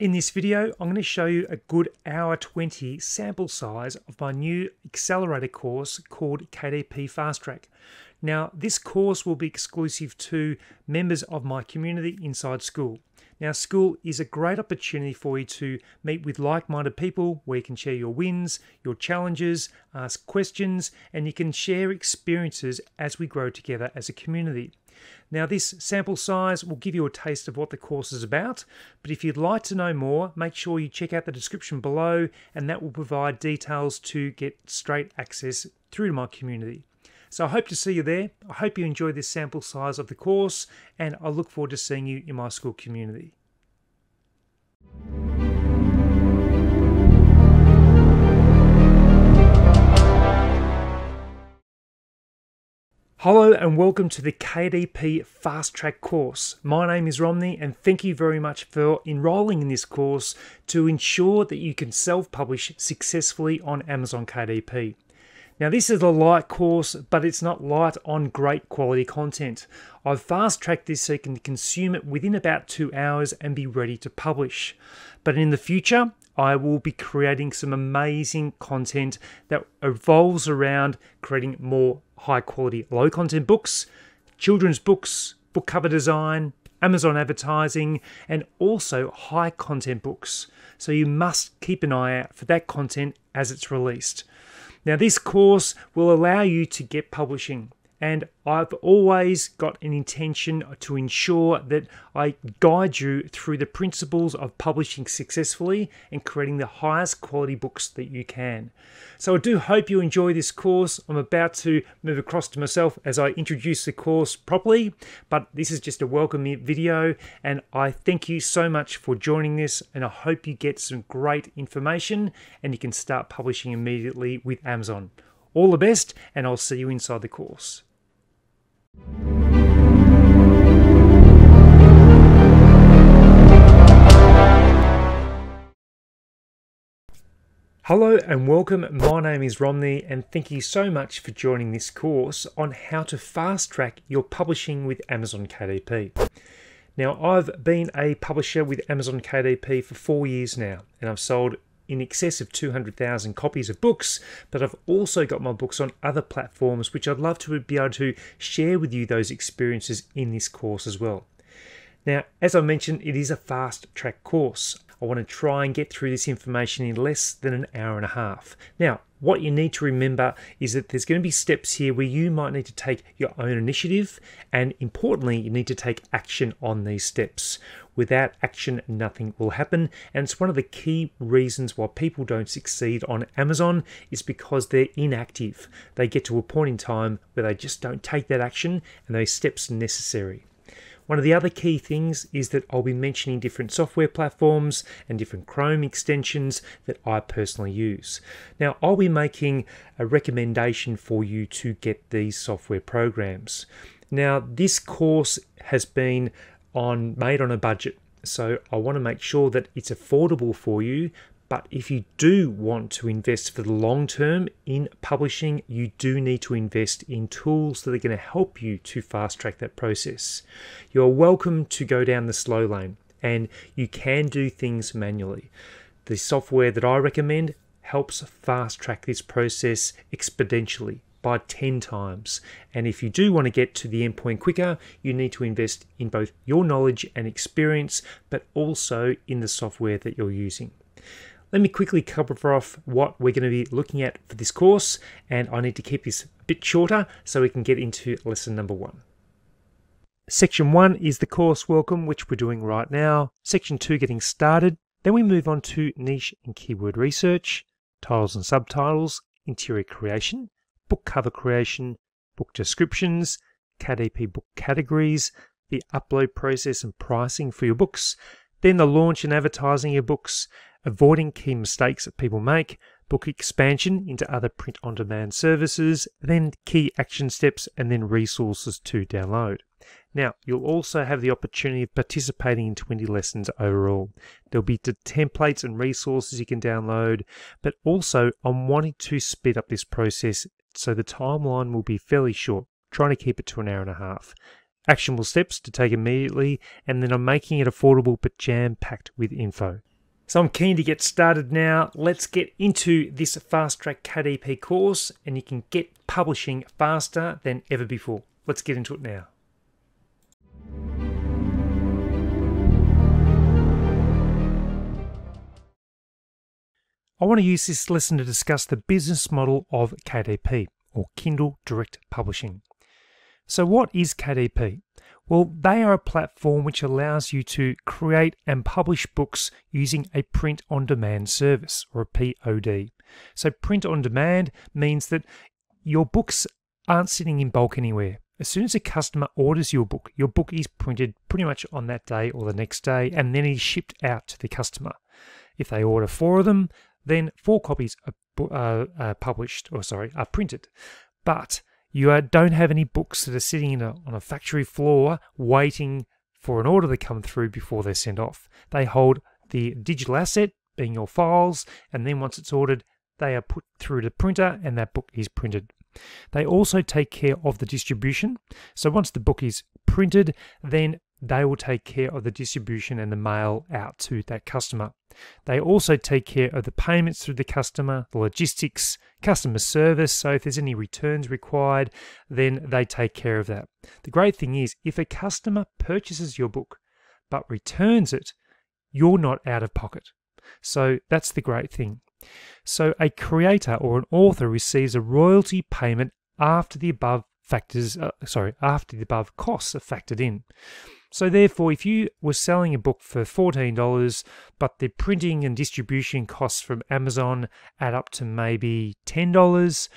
In this video, I'm going to show you a good hour 20 sample size of my new accelerator course called KDP Fast Track. Now, this course will be exclusive to members of my community inside Skool. Now, Skool is a great opportunity for you to meet with like minded people where you can share your wins, your challenges, ask questions, and you can share experiences as we grow together as a community. Now, this sample size will give you a taste of what the course is about, but if you'd like to know more, make sure you check out the description below, and that will provide details to get straight access through to my community. So I hope to see you there. I hope you enjoy this sample size of the course, and I look forward to seeing you in my Skool community. Hello and welcome to the KDP Fast Track course. My name is Romney and thank you very much for enrolling in this course to ensure that you can self publish successfully on Amazon KDP. Now, this is a light course, but it's not light on great quality content. I've fast tracked this so you can consume it within about two hours and be ready to publish. But in the future, I will be creating some amazing content that evolves around creating more high quality, low content books, children's books, book cover design, Amazon advertising, and also high content books. So you must keep an eye out for that content as it's released. Now, this course will allow you to get publishing and I've always got an intention to ensure that I guide you through the principles of publishing successfully and creating the highest quality books that you can. So I do hope you enjoy this course. I'm about to move across to myself as I introduce the course properly, but this is just a welcome video and I thank you so much for joining this and I hope you get some great information and you can start publishing immediately with Amazon. All the best and I'll see you inside the course. Hello and welcome. My name is Romney, and thank you so much for joining this course on how to fast track your publishing with Amazon KDP. Now, I've been a publisher with Amazon KDP for four years now, and I've sold in excess of 200,000 copies of books, but I've also got my books on other platforms, which I'd love to be able to share with you those experiences in this course as well. Now, as I mentioned, it is a fast track course. I want to try and get through this information in less than an hour and a half. Now, what you need to remember is that there's going to be steps here where you might need to take your own initiative, and importantly, you need to take action on these steps. Without action, nothing will happen, and it's one of the key reasons why people don't succeed on Amazon is because they're inactive. They get to a point in time where they just don't take that action and those steps necessary. One of the other key things is that I'll be mentioning different software platforms and different Chrome extensions that I personally use. Now, I'll be making a recommendation for you to get these software programs. Now, this course has been on made on a budget. So I want to make sure that it's affordable for you, but if you do want to invest for the long term in publishing, you do need to invest in tools that are going to help you to fast track that process. You're welcome to go down the slow lane and you can do things manually. The software that I recommend helps fast track this process exponentially by 10 times. And if you do want to get to the endpoint quicker, you need to invest in both your knowledge and experience, but also in the software that you're using. Let me quickly cover off what we're going to be looking at for this course, and I need to keep this a bit shorter so we can get into lesson number one. Section one is the course welcome, which we're doing right now. Section two, getting started. Then we move on to niche and keyword research, titles and subtitles, interior creation, book cover creation, book descriptions, KDP book categories, the upload process and pricing for your books, then the launch and advertising your books, avoiding key mistakes that people make, book expansion into other print on demand services, then key action steps, and then resources to download. Now, you'll also have the opportunity of participating in 20 lessons overall. There'll be the templates and resources you can download, but also I'm wanting to speed up this process so the timeline will be fairly short, trying to keep it to an hour and a half. Actionable steps to take immediately, and then I'm making it affordable but jam packed with info. So I'm keen to get started now. Let's get into this Fast Track KDP course and you can get publishing faster than ever before. Let's get into it now. I want to use this lesson to discuss the business model of KDP, or Kindle Direct Publishing. So, what is KDP? Well, they are a platform which allows you to create and publish books using a print on demand service, or a POD. So, print on demand means that your books aren't sitting in bulk anywhere. As soon as a customer orders your book, your book is printed pretty much on that day or the next day, and then is shipped out to the customer. If they order four of them, then four copies are, uh, are published, or sorry, are printed. But you uh, don't have any books that are sitting a, on a factory floor waiting for an order to come through before they're sent off. They hold the digital asset, being your files, and then once it's ordered, they are put through the printer and that book is printed. They also take care of the distribution. So once the book is printed, then they will take care of the distribution and the mail out to that customer. They also take care of the payments through the customer, the logistics, customer service. So if there's any returns required, then they take care of that. The great thing is, if a customer purchases your book but returns it, you're not out of pocket. So that's the great thing. So a creator or an author receives a royalty payment after the above factors, uh, sorry, after the above costs are factored in. So therefore, if you were selling a book for $14, but the printing and distribution costs from Amazon add up to maybe $10,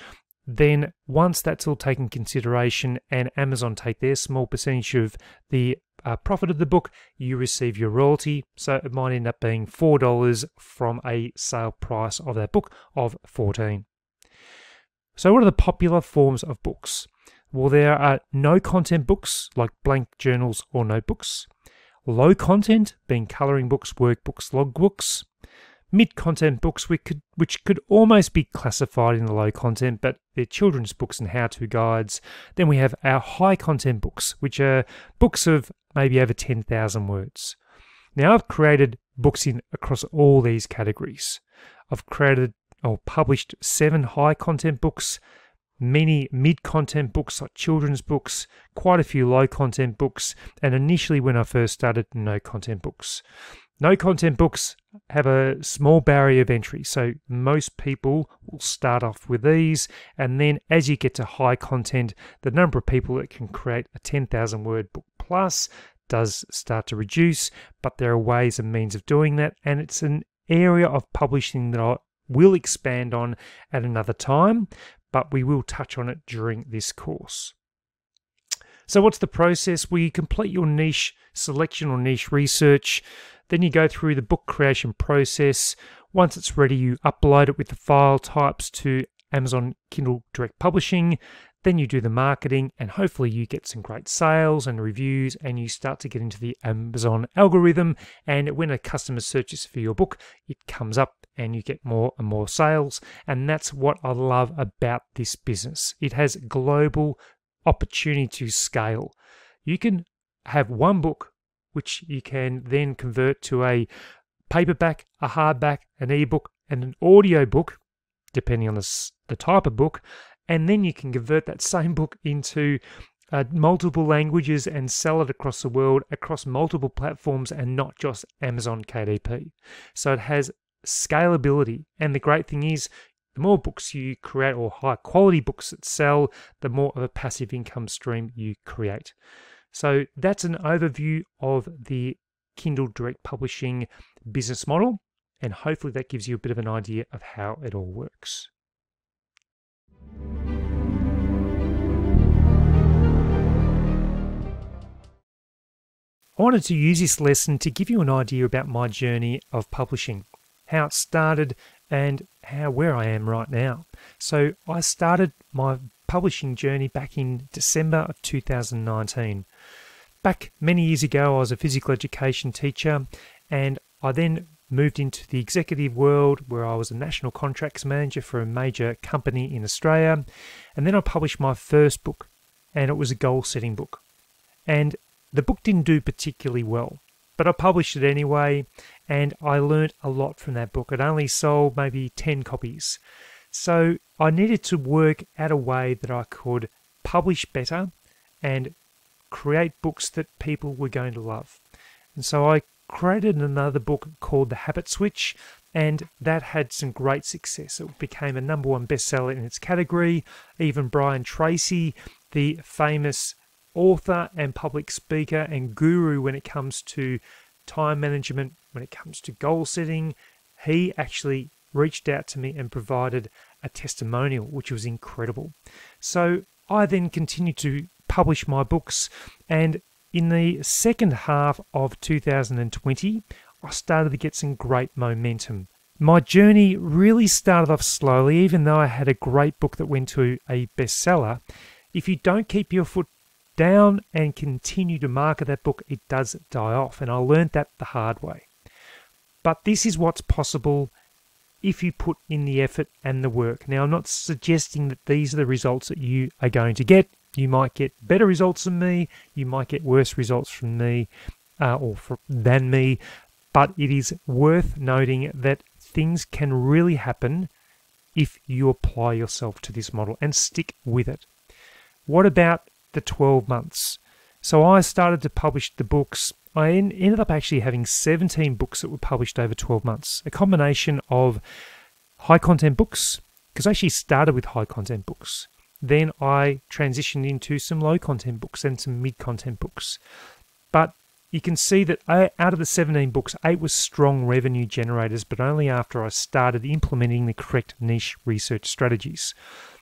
then once that's all taken consideration and Amazon take their small percentage of the uh, profit of the book, you receive your royalty. So it might end up being $4 from a sale price of that book of 14. So what are the popular forms of books? Well, there are no content books like blank journals or notebooks, low content being colouring books, workbooks, logbooks, mid content books which could, which could almost be classified in the low content, but they're children's books and how to guides. Then we have our high content books, which are books of maybe over 10,000 words. Now, I've created books in across all these categories. I've created or published seven high content books many mid content books like children's books, quite a few low content books, and initially when I first started, no content books. No content books have a small barrier of entry, so most people will start off with these, and then as you get to high content, the number of people that can create a 10,000 word book plus does start to reduce, but there are ways and means of doing that, and it's an area of publishing that I will expand on at another time but we will touch on it during this course. So, what's the process? We complete your niche selection or niche research. Then you go through the book creation process. Once it's ready, you upload it with the file types to Amazon Kindle Direct Publishing. Then you do the marketing, and hopefully, you get some great sales and reviews, and you start to get into the Amazon algorithm. And when a customer searches for your book, it comes up and you get more and more sales. And that's what I love about this business. It has global opportunity to scale. You can have one book, which you can then convert to a paperback, a hardback, an ebook, and an audio book, depending on the, the type of book. And then you can convert that same book into uh, multiple languages and sell it across the world, across multiple platforms, and not just Amazon KDP. So it has scalability. And the great thing is, the more books you create or high quality books that sell, the more of a passive income stream you create. So that's an overview of the Kindle Direct Publishing business model. And hopefully that gives you a bit of an idea of how it all works. I wanted to use this lesson to give you an idea about my journey of publishing how it started, and how where I am right now. So I started my publishing journey back in December of 2019. Back many years ago, I was a physical education teacher, and I then moved into the executive world where I was a national contracts manager for a major company in Australia. And then I published my first book, and it was a goal setting book. And the book didn't do particularly well. but I published it anyway, and I learnt a lot from that book. It only sold maybe 10 copies. So I needed to work out a way that I could publish better and create books that people were going to love. And so I created another book called The Habit Switch, and that had some great success. It became a number one bestseller in its category. Even Brian Tracy, the famous author and public speaker and guru when it comes to time management, when it comes to goal setting, he actually reached out to me and provided a testimonial, which was incredible. So I then continued to publish my books, and in the second half of 2020, I started to get some great momentum. My journey really started off slowly, even though I had a great book that went to a bestseller. If you don't keep your foot down and continue to market that book, it does die off. And I learned that the hard way. But this is what's possible if you put in the effort and the work. Now, I'm not suggesting that these are the results that you are going to get. You might get better results than me, you might get worse results from me uh, or than me, but it is worth noting that things can really happen if you apply yourself to this model and stick with it. What about the 12 months? So I started to publish the books I ended up actually having 17 books that were published over 12 months, a combination of high content books, because I actually started with high content books. Then I transitioned into some low content books and some mid content books. But you can see that out of the 17 books, eight were strong revenue generators, but only after I started implementing the correct niche research strategies.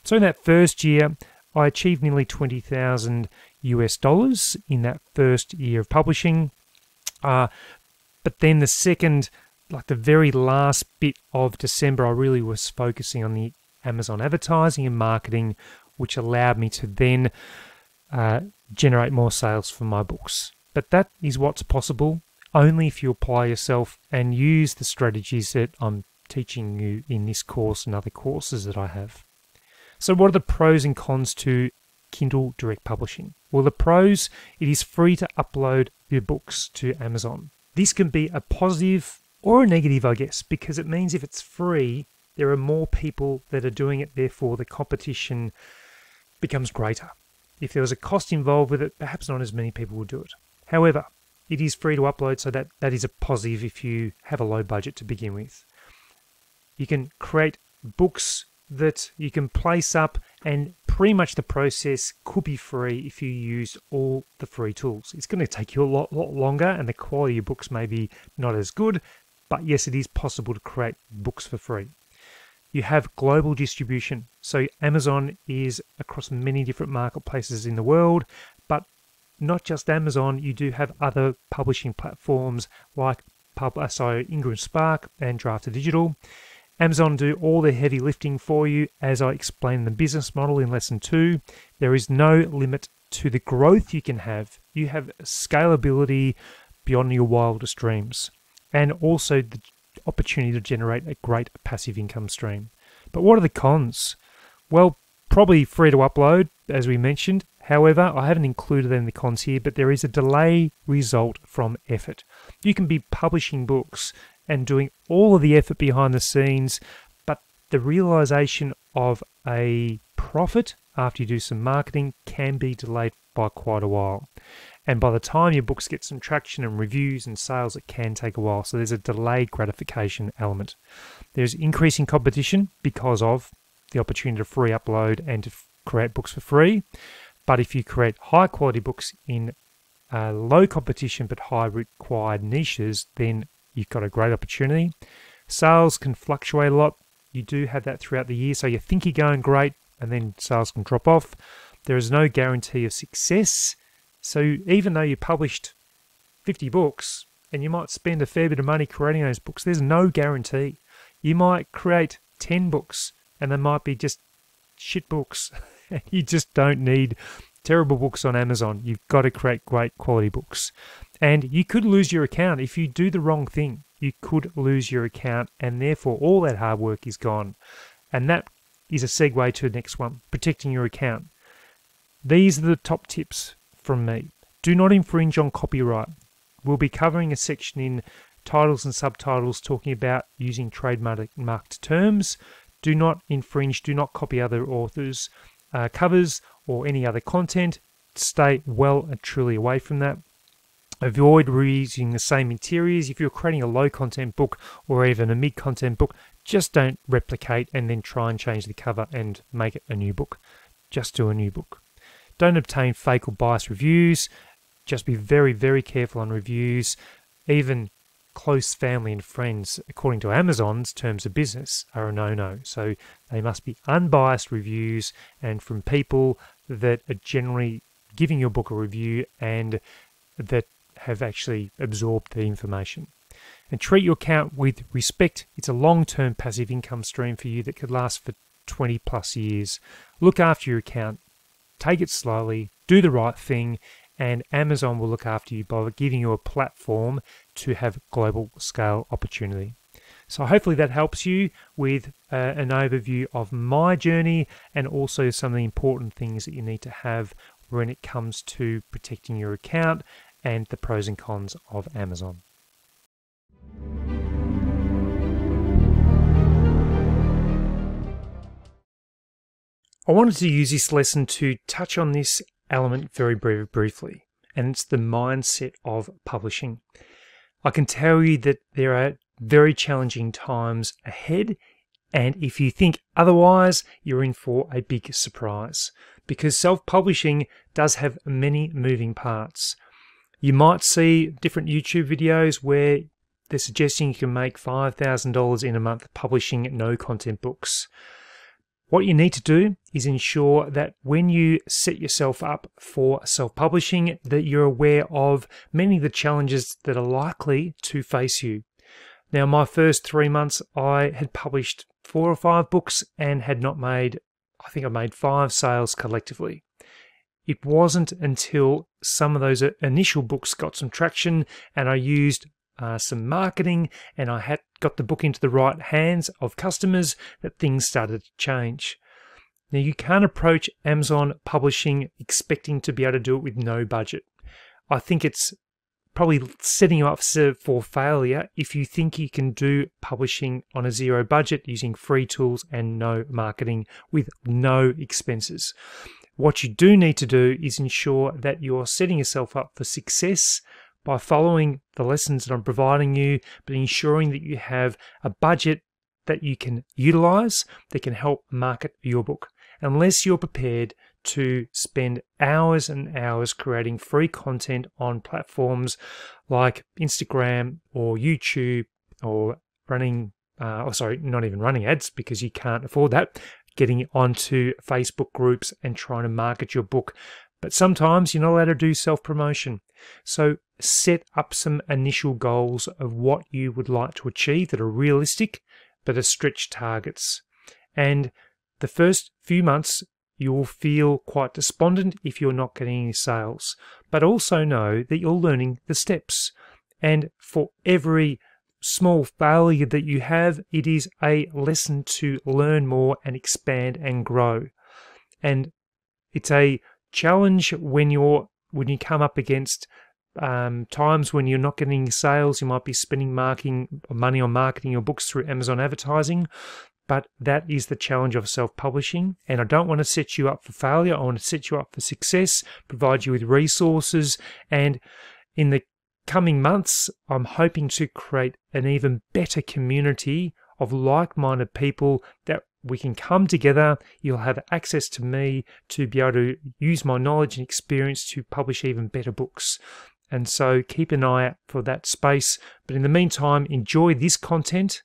So in that first year, I achieved nearly 20,000 US dollars in that first year of publishing. Uh, but then the second, like the very last bit of December, I really was focusing on the Amazon advertising and marketing, which allowed me to then uh, generate more sales for my books. But that is what's possible only if you apply yourself and use the strategies that I'm teaching you in this course and other courses that I have. So, what are the pros and cons to Kindle Direct Publishing? Well, the pros, it is free to upload your books to Amazon. This can be a positive or a negative, I guess, because it means if it's free, there are more people that are doing it, therefore, the competition becomes greater. If there was a cost involved with it, perhaps not as many people would do it. However, it is free to upload, so that, that is a positive if you have a low budget to begin with. You can create books that you can place up and pretty much the process could be free if you use all the free tools. It's going to take you a lot, lot longer and the quality of books may be not as good, but yes, it is possible to create books for free. You have global distribution. So Amazon is across many different marketplaces in the world, but not just Amazon, you do have other publishing platforms like Pub, uh, sorry, Ingram Spark and Draft2Digital. Amazon do all the heavy lifting for you as I explained the business model in lesson two. There is no limit to the growth you can have. You have scalability beyond your wildest dreams and also the opportunity to generate a great passive income stream. But what are the cons? Well, probably free to upload, as we mentioned. However, I haven't included them in the cons here, but there is a delay result from effort. You can be publishing books and doing all of the effort behind the scenes, but the realization of a profit after you do some marketing can be delayed by quite a while. And by the time your books get some traction and reviews and sales, it can take a while. So there's a delayed gratification element. There's increasing competition because of the opportunity to free upload and to create books for free. But if you create high quality books in uh, low competition but high required niches, then you've got a great opportunity. Sales can fluctuate a lot. You do have that throughout the year. So you think you're going great and then sales can drop off. There is no guarantee of success. So even though you published 50 books and you might spend a fair bit of money creating those books, there's no guarantee. You might create 10 books and they might be just shit books. you just don't need terrible books on Amazon. You've got to create great quality books. And you could lose your account if you do the wrong thing. You could lose your account, and therefore all that hard work is gone. And that is a segue to the next one protecting your account. These are the top tips from me. Do not infringe on copyright. we'll be covering a section in titles and subtitles talking about using trademarked terms. Do not infringe, do not copy other authors' uh, covers or any other content. Stay well and truly away from that. Avoid reusing the same interiors. If you're creating a low content book or even a mid content book, just don't replicate and then try and change the cover and make it a new book. Just do a new book. Don't obtain fake or biased reviews. Just be very, very careful on reviews. Even close family and friends, according to Amazon's terms of business, are a no no. So they must be unbiased reviews and from people that are generally giving your book a review and that have actually absorbed the information. And treat your account with respect. It's a long term passive income stream for you that could last for 20 plus years. Look after your account, take it slowly, do the right thing, and Amazon will look after you by giving you a platform to have global scale opportunity. So, hopefully, that helps you with uh, an overview of my journey and also some of the important things that you need to have when it comes to protecting your account and the pros and cons of Amazon. I wanted to use this lesson to touch on this element very brief, briefly, and it's the mindset of publishing. I can tell you that there are very challenging times ahead, and if you think otherwise, you're in for a big surprise because self publishing does have many moving parts. You might see different YouTube videos where they're suggesting you can make $5,000 in a month publishing no content books. What you need to do is ensure that when you set yourself up for self-publishing that you're aware of many of the challenges that are likely to face you. Now my first 3 months I had published 4 or 5 books and had not made I think I made 5 sales collectively. It wasn't until some of those initial books got some traction and I used uh, some marketing, and I had got the book into the right hands of customers that things started to change. Now, you can't approach Amazon publishing expecting to be able to do it with no budget. I think it's probably setting you up for failure if you think you can do publishing on a zero budget using free tools and no marketing with no expenses. What you do need to do is ensure that you're setting yourself up for success by following the lessons that I'm providing you, but ensuring that you have a budget that you can utilize that can help market your book. Unless you're prepared to spend hours and hours creating free content on platforms like Instagram or YouTube or running, uh, oh, sorry, not even running ads because you can't afford that, getting onto Facebook groups and trying to market your book. But sometimes you're not allowed to do self promotion. So set up some initial goals of what you would like to achieve that are realistic but are stretch targets. And the first few months, you will feel quite despondent if you're not getting any sales, but also know that you're learning the steps. And for every small failure that you have, it is a lesson to learn more and expand and grow. And it's a challenge when you're when you come up against um, times when you're not getting sales, you might be spending marketing money on marketing your books through Amazon advertising. But that is the challenge of self publishing. And I don't want to set you up for failure. I want to set you up for success, provide you with resources. And in the coming months, I'm hoping to create an even better community of like minded people that we can come together. You'll have access to me to be able to use my knowledge and experience to publish even better books. And so keep an eye out for that space. But in the meantime, enjoy this content,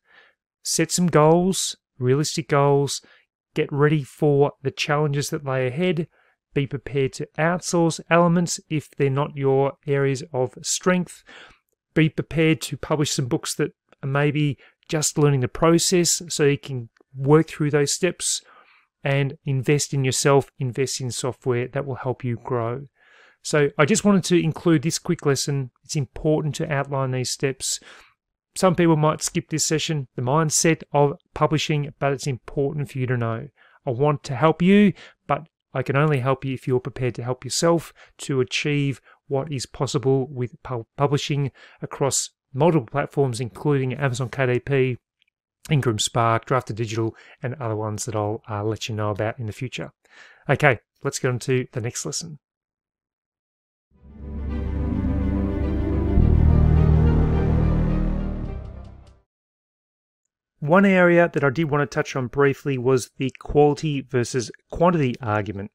set some goals, realistic goals, get ready for the challenges that lay ahead. Be prepared to outsource elements if they're not your areas of strength. Be prepared to publish some books that are maybe just learning the process so you can work through those steps and invest in yourself, invest in software that will help you grow. So I just wanted to include this quick lesson. It's important to outline these steps. Some people might skip this session, the mindset of publishing, but it's important for you to know. I want to help you, but I can only help you if you're prepared to help yourself to achieve what is possible with publishing across multiple platforms, including Amazon KDP, Ingram Spark, Draft2 Digital, and other ones that I'll uh, let you know about in the future. Okay, let's get on to the next lesson. One area that I did want to touch on briefly was the quality versus quantity argument.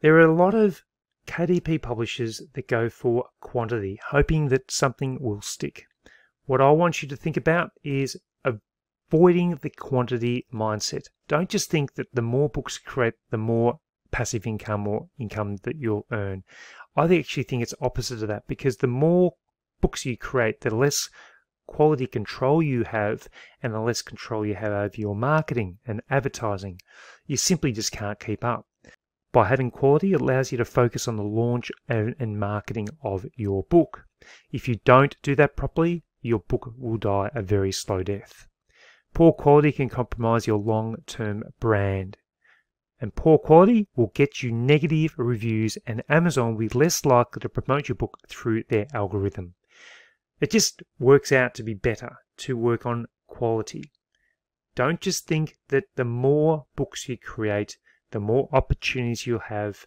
There are a lot of KDP publishers that go for quantity, hoping that something will stick. What I want you to think about is avoiding the quantity mindset. Don't just think that the more books you create, the more passive income or income that you'll earn. I actually think it's opposite of that because the more books you create, the less quality control you have and the less control you have over your marketing and advertising. You simply just can't keep up. By having quality, it allows you to focus on the launch and marketing of your book. If you don't do that properly, your book will die a very slow death. Poor quality can compromise your long term brand. And poor quality will get you negative reviews, and Amazon will be less likely to promote your book through their algorithm. It just works out to be better to work on quality. Don't just think that the more books you create, the more opportunities you'll have.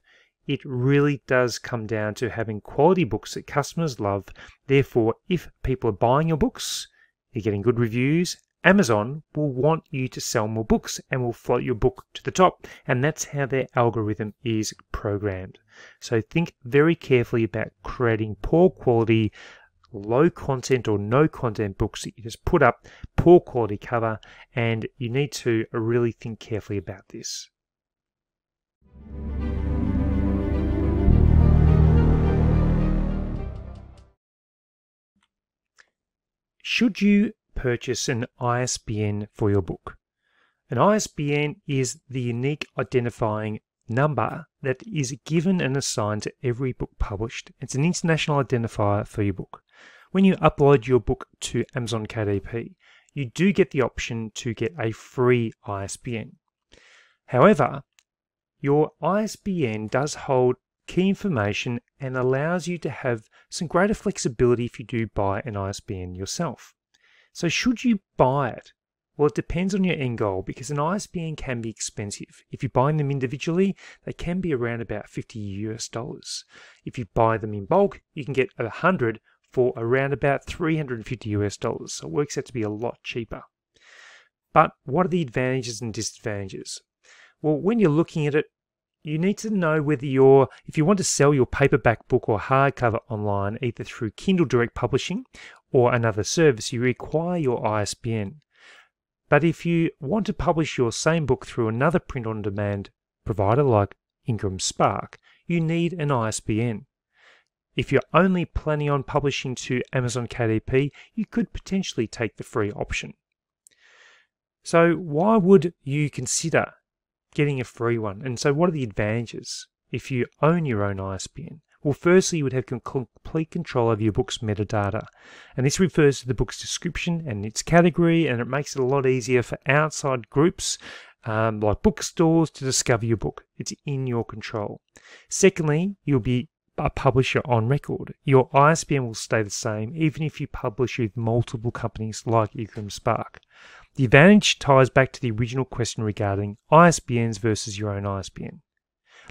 It really does come down to having quality books that customers love. Therefore, if people are buying your books, you're getting good reviews, Amazon will want you to sell more books and will float your book to the top. And that's how their algorithm is programmed. So think very carefully about creating poor quality, low content or no content books that you just put up, poor quality cover, and you need to really think carefully about this. Should you purchase an ISBN for your book? An ISBN is the unique identifying number that is given and assigned to every book published. It's an international identifier for your book. When you upload your book to Amazon KDP, you do get the option to get a free ISBN. However, your ISBN does hold key information and allows you to have some greater flexibility if you do buy an ISBN yourself. So, should you buy it? Well, it depends on your end goal because an ISBN can be expensive. If you're buying them individually, they can be around about 50 US dollars. If you buy them in bulk, you can get 100 for around about 350 US dollars. So it works out to be a lot cheaper. But what are the advantages and disadvantages? Well, when you're looking at it, you need to know whether you're, if you want to sell your paperback book or hardcover online, either through Kindle Direct Publishing or another service, you require your ISBN. But if you want to publish your same book through another print on demand provider like Ingram Spark, you need an ISBN. If you're only planning on publishing to Amazon KDP, you could potentially take the free option. So, why would you consider getting a free one? And so, what are the advantages if you own your own ISBN? Well, firstly, you would have complete control over your book's metadata. And this refers to the book's description and its category, and it makes it a lot easier for outside groups um, like bookstores to discover your book. It's in your control. Secondly, you'll be a publisher on record. Your ISBN will stay the same even if you publish with multiple companies like Ingram Spark. The advantage ties back to the original question regarding ISBNs versus your own ISBN.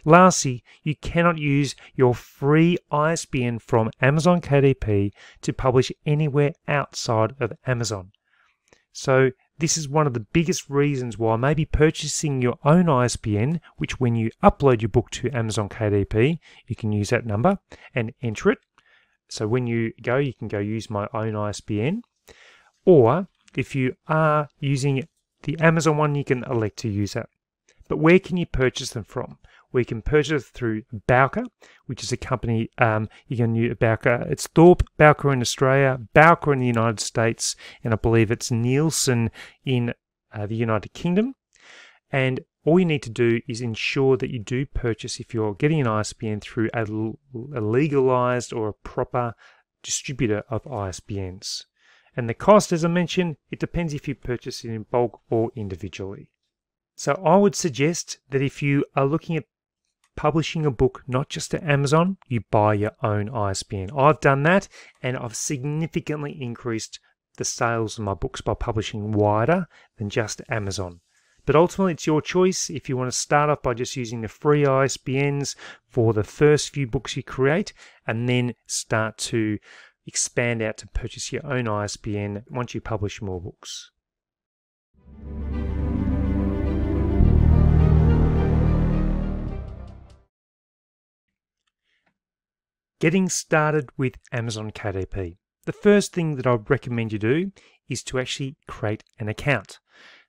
Lastly, you cannot use your free ISBN from Amazon KDP to publish anywhere outside of Amazon. So this is one of the biggest reasons why maybe purchasing your own ISBN, which when you upload your book to Amazon KDP, you can use that number and enter it. So when you go, you can go use my own ISBN. Or if you are using the Amazon one, you can elect to use that. But where can you purchase them from? We can purchase through Bowker, which is a company um, you can use Bowker. It's Thorpe Bowker in Australia, Bowker in the United States, and I believe it's Nielsen in uh, the United Kingdom. And all you need to do is ensure that you do purchase if you're getting an ISBN through a, a legalized or a proper distributor of ISBNs. And the cost, as I mentioned, it depends if you purchase it in bulk or individually. So I would suggest that if you are looking at publishing a book not just to Amazon, you buy your own ISBN. I've done that and I've significantly increased the sales of my books by publishing wider than just Amazon. But ultimately, it's your choice if you want to start off by just using the free ISBNs for the first few books you create and then start to expand out to purchase your own ISBN once you publish more books. Getting started with Amazon KDP. The first thing that I would recommend you do is to actually create an account.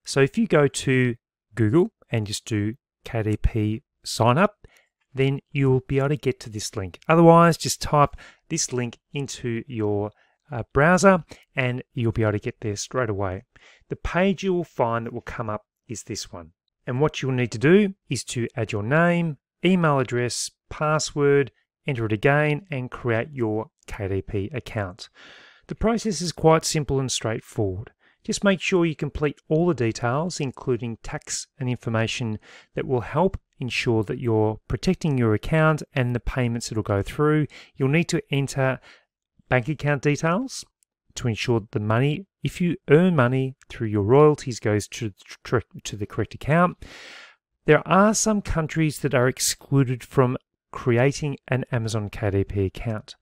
So if you go to Google and just do KDP sign up, then you'll be able to get to this link. Otherwise, just type this link into your uh, browser and you'll be able to get there straight away. The page you will find that will come up is this one. And what you'll need to do is to add your name, email address, password, enter it again, and create your KDP account. The process is quite simple and straightforward. Just make sure you complete all the details, including tax and information that will help ensure that you're protecting your account and the payments that will go through. You'll need to enter bank account details to ensure that the money, if you earn money through your royalties, goes to, to the correct account. There are some countries that are excluded from creating an Amazon KDP account.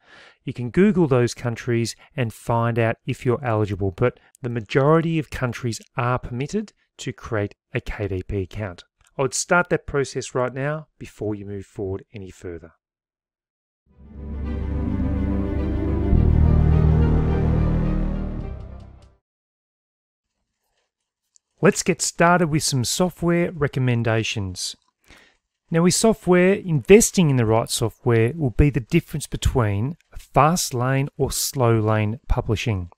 You can Google those countries and find out if you're eligible, but the majority of countries are permitted to create a KDP account. I would start that process right now before you move forward any further. Let's get started with some software recommendations. Now, with software, investing in the right software will be the difference between fast lane or slow lane publishing.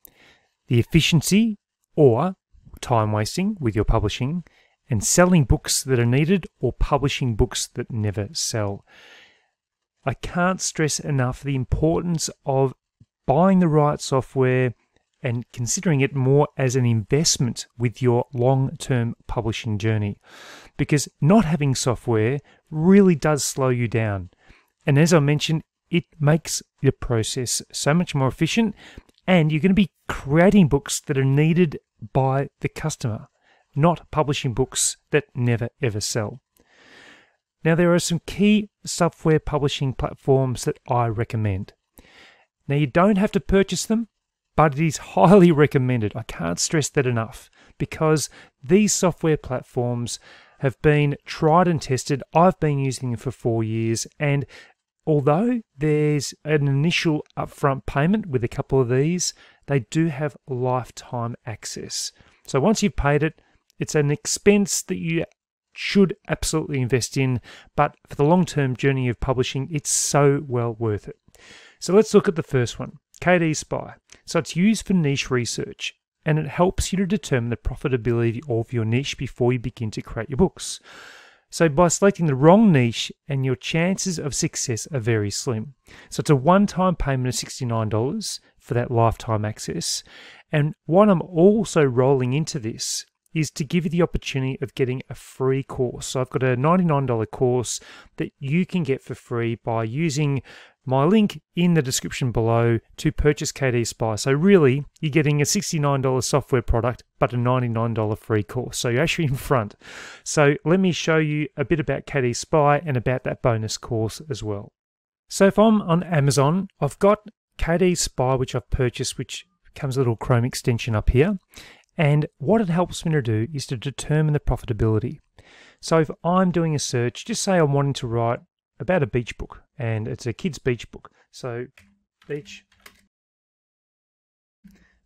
The efficiency or time wasting with your publishing, and selling books that are needed or publishing books that never sell. I can't stress enough the importance of buying the right software and considering it more as an investment with your long term publishing journey. Because not having software really does slow you down. And as I mentioned, it makes the process so much more efficient, and you're going to be creating books that are needed by the customer, not publishing books that never ever sell. Now, there are some key software publishing platforms that I recommend. Now, you don't have to purchase them, but it is highly recommended. I can't stress that enough because these software platforms have been tried and tested. I've been using them for four years, and although there's an initial upfront payment with a couple of these, they do have lifetime access. So once you've paid it, it's an expense that you should absolutely invest in, but for the long term journey of publishing, it's so well worth it. So let's look at the first one. KD Spy. So it's used for niche research and it helps you to determine the profitability of your niche before you begin to create your books. So by selecting the wrong niche and your chances of success are very slim. So it's a one-time payment of $69 for that lifetime access. And what I'm also rolling into this is to give you the opportunity of getting a free course. So I've got a $99 course that you can get for free by using my link in the description below to purchase KD Spy. So really, you're getting a $69 software product, but a $99 free course. So you're actually in front. So let me show you a bit about KD Spy and about that bonus course as well. So if I'm on Amazon, I've got KD Spy, which I've purchased, which comes a little Chrome extension up here. And what it helps me to do is to determine the profitability. So if I'm doing a search, just say I'm wanting to write about a beach book, and it's a kids' beach book. So, beach.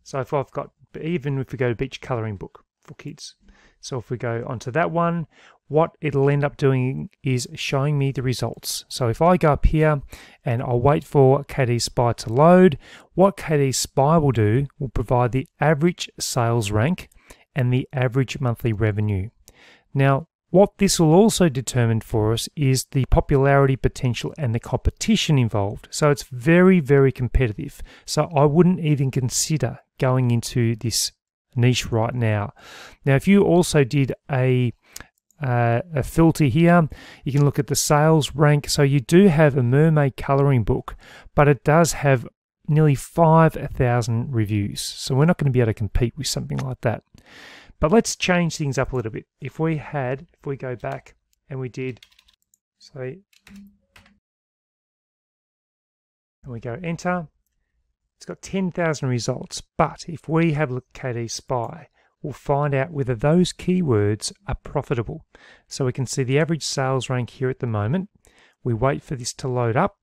So if I've got, even if we go to beach colouring book for kids. So if we go onto that one, what it'll end up doing is showing me the results. So if I go up here and I'll wait for KD Spy to load, what KD Spy will do will provide the average sales rank and the average monthly revenue. Now, what this will also determine for us is the popularity potential and the competition involved. So it's very, very competitive. So I wouldn't even consider going into this niche right now. Now, if you also did a uh, a filter here. You can look at the sales rank. So you do have a mermaid coloring book, but it does have nearly 5,000 reviews. So we're not going to be able to compete with something like that. But let's change things up a little bit. If we had, if we go back and we did, say, and we go enter, it's got 10,000 results. But if we have a look at KD Spy, we'll find out whether those keywords are profitable. So we can see the average sales rank here at the moment. We wait for this to load up.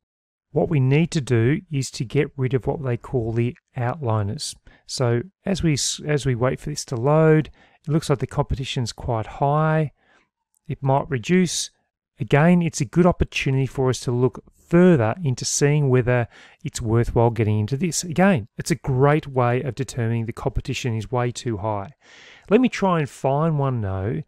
What we need to do is to get rid of what they call the outliners. So as we as we wait for this to load, it looks like the competition's quite high. It might reduce. Again, it's a good opportunity for us to look further into seeing whether it's worthwhile getting into this. Again, it's a great way of determining the competition is way too high. Let me try and find one though,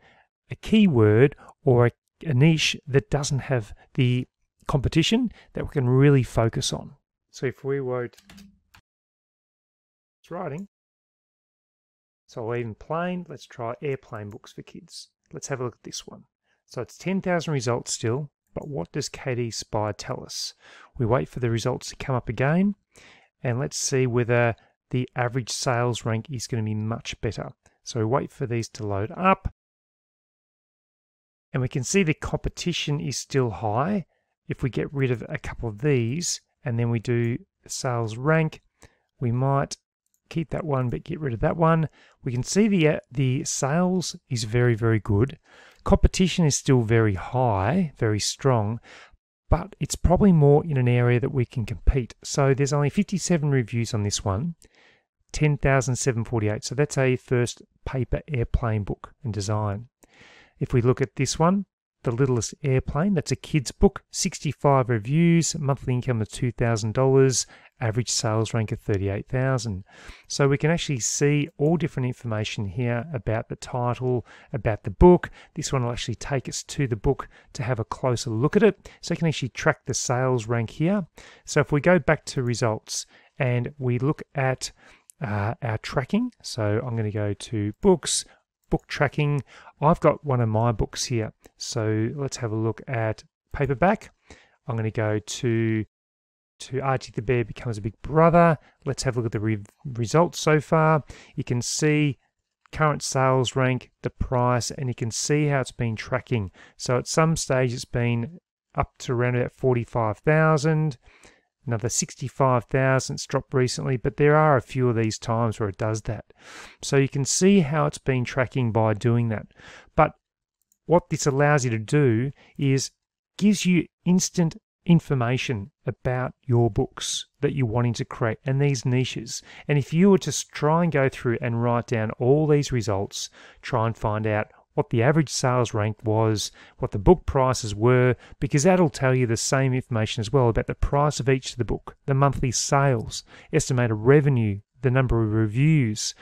a keyword or a, a niche that doesn't have the competition that we can really focus on. So if we wrote, it's writing. So even plain, let's try airplane books for kids. Let's have a look at this one. So it's 10,000 results still, but what does KD Spy tell us? We wait for the results to come up again, and let's see whether the average sales rank is going to be much better. So we wait for these to load up, and we can see the competition is still high, if we get rid of a couple of these and then we do sales rank, we might keep that one but get rid of that one. We can see the, uh, the sales is very, very good. Competition is still very high, very strong, but it's probably more in an area that we can compete. So there's only 57 reviews on this one, 10,748. So that's a first paper airplane book and design. If we look at this one, the Littlest Airplane. That's a kid's book, 65 reviews, monthly income of $2,000, average sales rank of 38,000. So we can actually see all different information here about the title, about the book. This one will actually take us to the book to have a closer look at it. So you can actually track the sales rank here. So if we go back to results and we look at uh, our tracking, so I'm going to go to books, book tracking. I've got one of my books here. So let's have a look at paperback. I'm going to go to to Archie the Bear becomes a big brother. Let's have a look at the re results so far. You can see current sales rank, the price, and you can see how it's been tracking. So at some stage it's been up to around about 45,000. Another 65,000 dropped recently, but there are a few of these times where it does that. So you can see how it's been tracking by doing that. But what this allows you to do is gives you instant information about your books that you're wanting to create and these niches. And if you were to try and go through and write down all these results, try and find out what the average sales rank was, what the book prices were, because that'll tell you the same information as well about the price of each of the book, the monthly sales, estimated revenue, the number of reviews.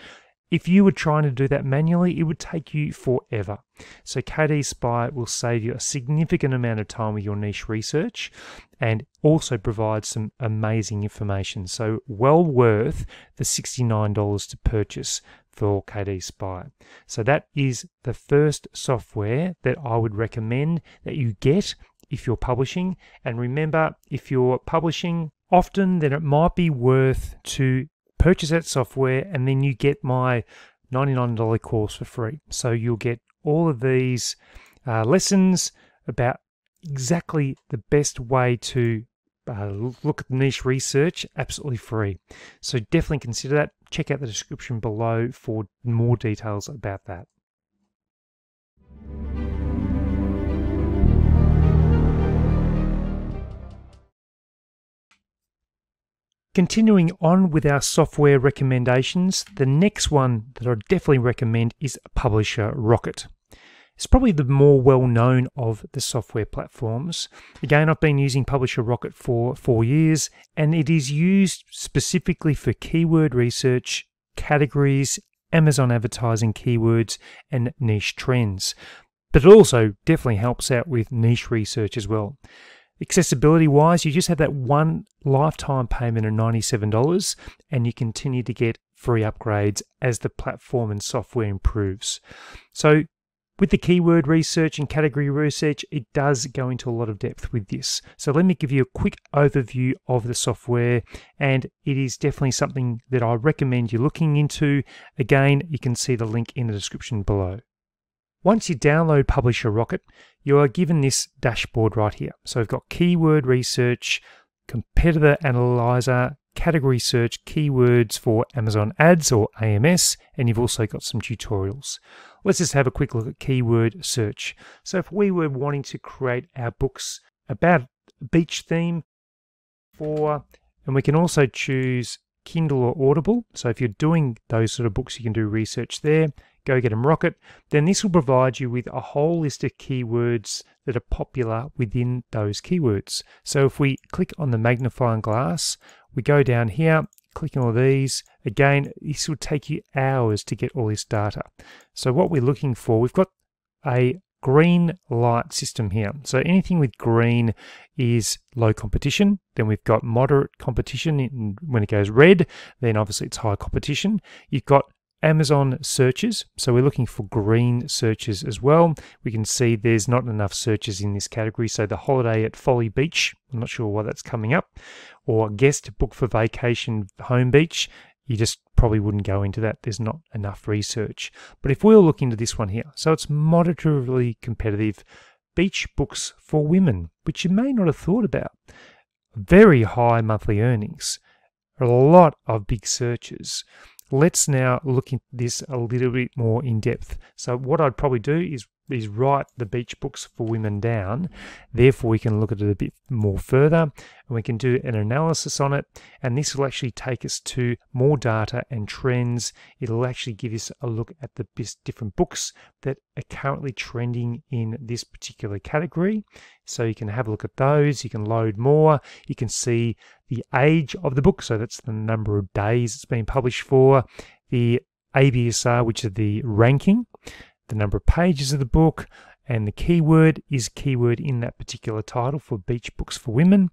If you were trying to do that manually, it would take you forever. So KD Spy will save you a significant amount of time with your niche research and also provide some amazing information. So well worth the $69 to purchase for KD Spy. So that is the first software that I would recommend that you get if you're publishing. And remember, if you're publishing often, then it might be worth to purchase that software and then you get my $99 course for free. So you'll get all of these uh, lessons about exactly the best way to uh, look at the niche research absolutely free. So definitely consider that. Check out the description below for more details about that. Continuing on with our software recommendations, the next one that I definitely recommend is Publisher Rocket. It's probably the more well known of the software platforms. Again, I've been using Publisher Rocket for four years, and it is used specifically for keyword research, categories, Amazon advertising keywords, and niche trends. But it also definitely helps out with niche research as well. Accessibility wise, you just have that one lifetime payment of $97 and you continue to get free upgrades as the platform and software improves. So With the keyword research and category research, it does go into a lot of depth with this. So let me give you a quick overview of the software, and it is definitely something that I recommend you looking into. Again, you can see the link in the description below. Once you download Publisher Rocket, you are given this dashboard right here. So we've got keyword research, competitor analyzer, category search, keywords for Amazon ads or AMS, and you've also got some tutorials. Let's just have a quick look at keyword search. So if we were wanting to create our books about beach theme for, and we can also choose Kindle or Audible. So if you're doing those sort of books, you can do research there. Go get them Rocket. Then this will provide you with a whole list of keywords that are popular within those keywords. So if we click on the magnifying glass, we go down here, clicking all these. Again, this will take you hours to get all this data. So what we're looking for, we've got a green light system here. So anything with green is low competition. Then we've got moderate competition. when it goes red, then obviously it's high competition. You've got Amazon searches. So we're looking for green searches as well. We can see there's not enough searches in this category. So the holiday at Folly Beach, I'm not sure why that's coming up, or guest book for vacation home beach. You just probably wouldn't go into that. There's not enough research. But if we'll look into this one here, so it's moderately competitive beach books for women, which you may not have thought about. Very high monthly earnings, a lot of big searches. Let's now look at this a little bit more in depth. So what I'd probably do is is write the beach books for women down. Therefore, we can look at it a bit more further and we can do an analysis on it. And this will actually take us to more data and trends. It'll actually give us a look at the different books that are currently trending in this particular category. So you can have a look at those. You can load more. You can see the age of the book. So that's the number of days it's been published for. The ABSR, which is the ranking the number of pages of the book, and the keyword is keyword in that particular title for Beach Books for Women.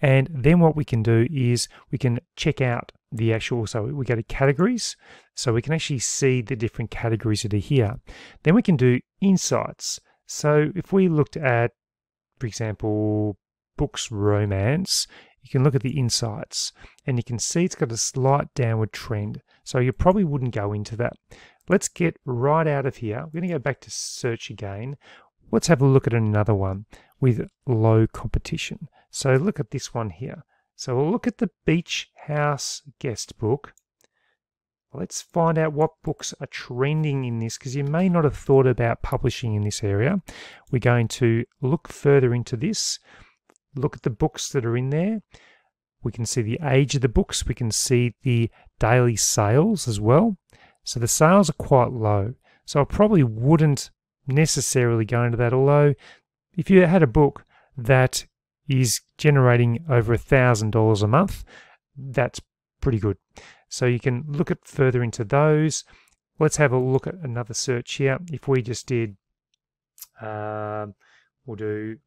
And then what we can do is we can check out the actual, so we go to categories, so we can actually see the different categories that are here. Then we can do insights. So if we looked at, for example, books romance, you can look at the insights and you can see it's got a slight downward trend. So you probably wouldn't go into that. Let's get right out of here. We're going to go back to search again. Let's have a look at another one with low competition. So look at this one here. So we'll look at the Beach House guest book. Let's find out what books are trending in this because you may not have thought about publishing in this area. We're going to look further into this, look at the books that are in there. We can see the age of the books. We can see the daily sales as well. So the sales are quite low. So I probably wouldn't necessarily go into that. Although, if you had a book that is generating over a thousand dollars a month, that's pretty good. So you can look at further into those. Let's have a look at another search here. If we just did, uh, we'll do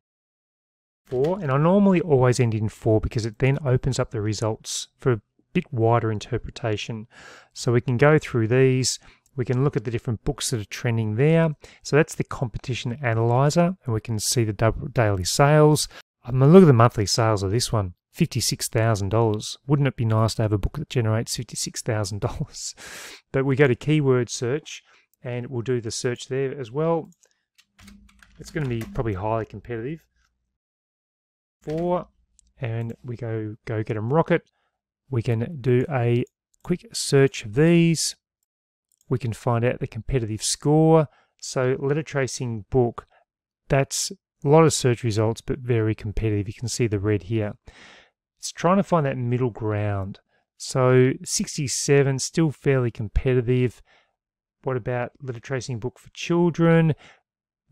four, and I normally always end in four because it then opens up the results for bit wider interpretation. So we can go through these, we can look at the different books that are trending there. So that's the competition analyzer, and we can see the daily sales. I'm going to look at the monthly sales of this one. $56,000. Wouldn't it be nice to have a book that generates $56,000? but we go to keyword search and we'll do the search there as well. It's going to be probably highly competitive. Four, and we go go get them rocket. We can do a quick search of these. We can find out the competitive score. So letter tracing book, that's a lot of search results, but very competitive. You can see the red here. It's trying to find that middle ground. So 67, still fairly competitive. What about letter tracing book for children?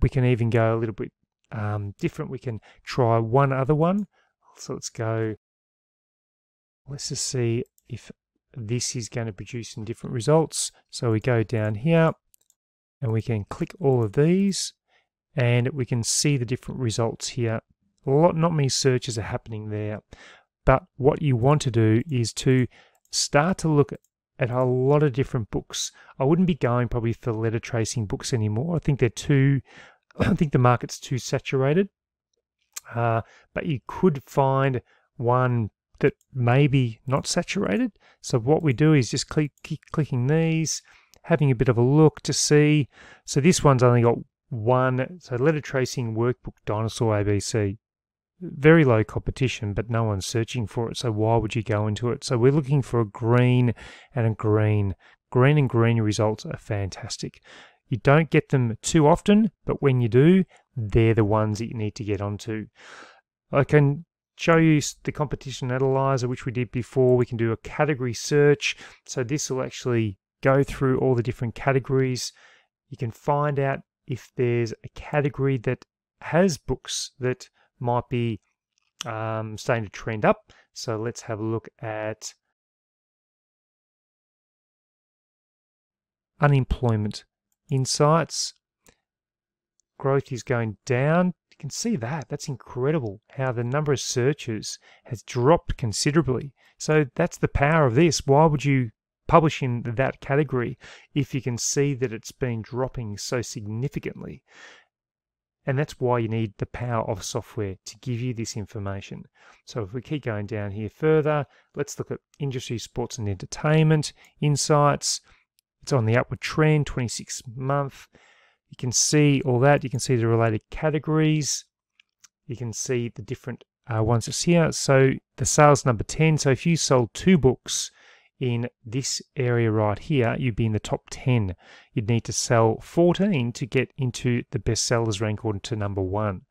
We can even go a little bit um, different. We can try one other one. So let's go Let's just see if this is going to produce some different results. So we go down here and we can click all of these and we can see the different results here. A lot, not many searches are happening there. But what you want to do is to start to look at a lot of different books. I wouldn't be going probably for letter tracing books anymore. I think they're too, I think the market's too saturated. Uh, but you could find one that may be not saturated. So what we do is just click, keep clicking these, having a bit of a look to see. So this one's only got one, so letter tracing workbook dinosaur ABC. Very low competition, but no one's searching for it. So why would you go into it? So we're looking for a green and a green. Green and green results are fantastic. You don't get them too often, but when you do, they're the ones that you need to get onto. I can show you the competition analyzer, which we did before. We can do a category search. So this will actually go through all the different categories. You can find out if there's a category that has books that might be um, starting to trend up. So let's have a look at unemployment insights. Growth is going down. You can see that. That's incredible how the number of searches has dropped considerably. So that's the power of this. Why would you publish in that category if you can see that it's been dropping so significantly? And that's why you need the power of software to give you this information. So if we keep going down here further, let's look at industry, sports and entertainment, insights. It's on the upward trend, 26 month. You can see all that. You can see the related categories. You can see the different uh, ones that's here. So the sales number 10. So if you sold two books in this area right here, you'd be in the top 10. You'd need to sell 14 to get into the bestsellers rank or to number one.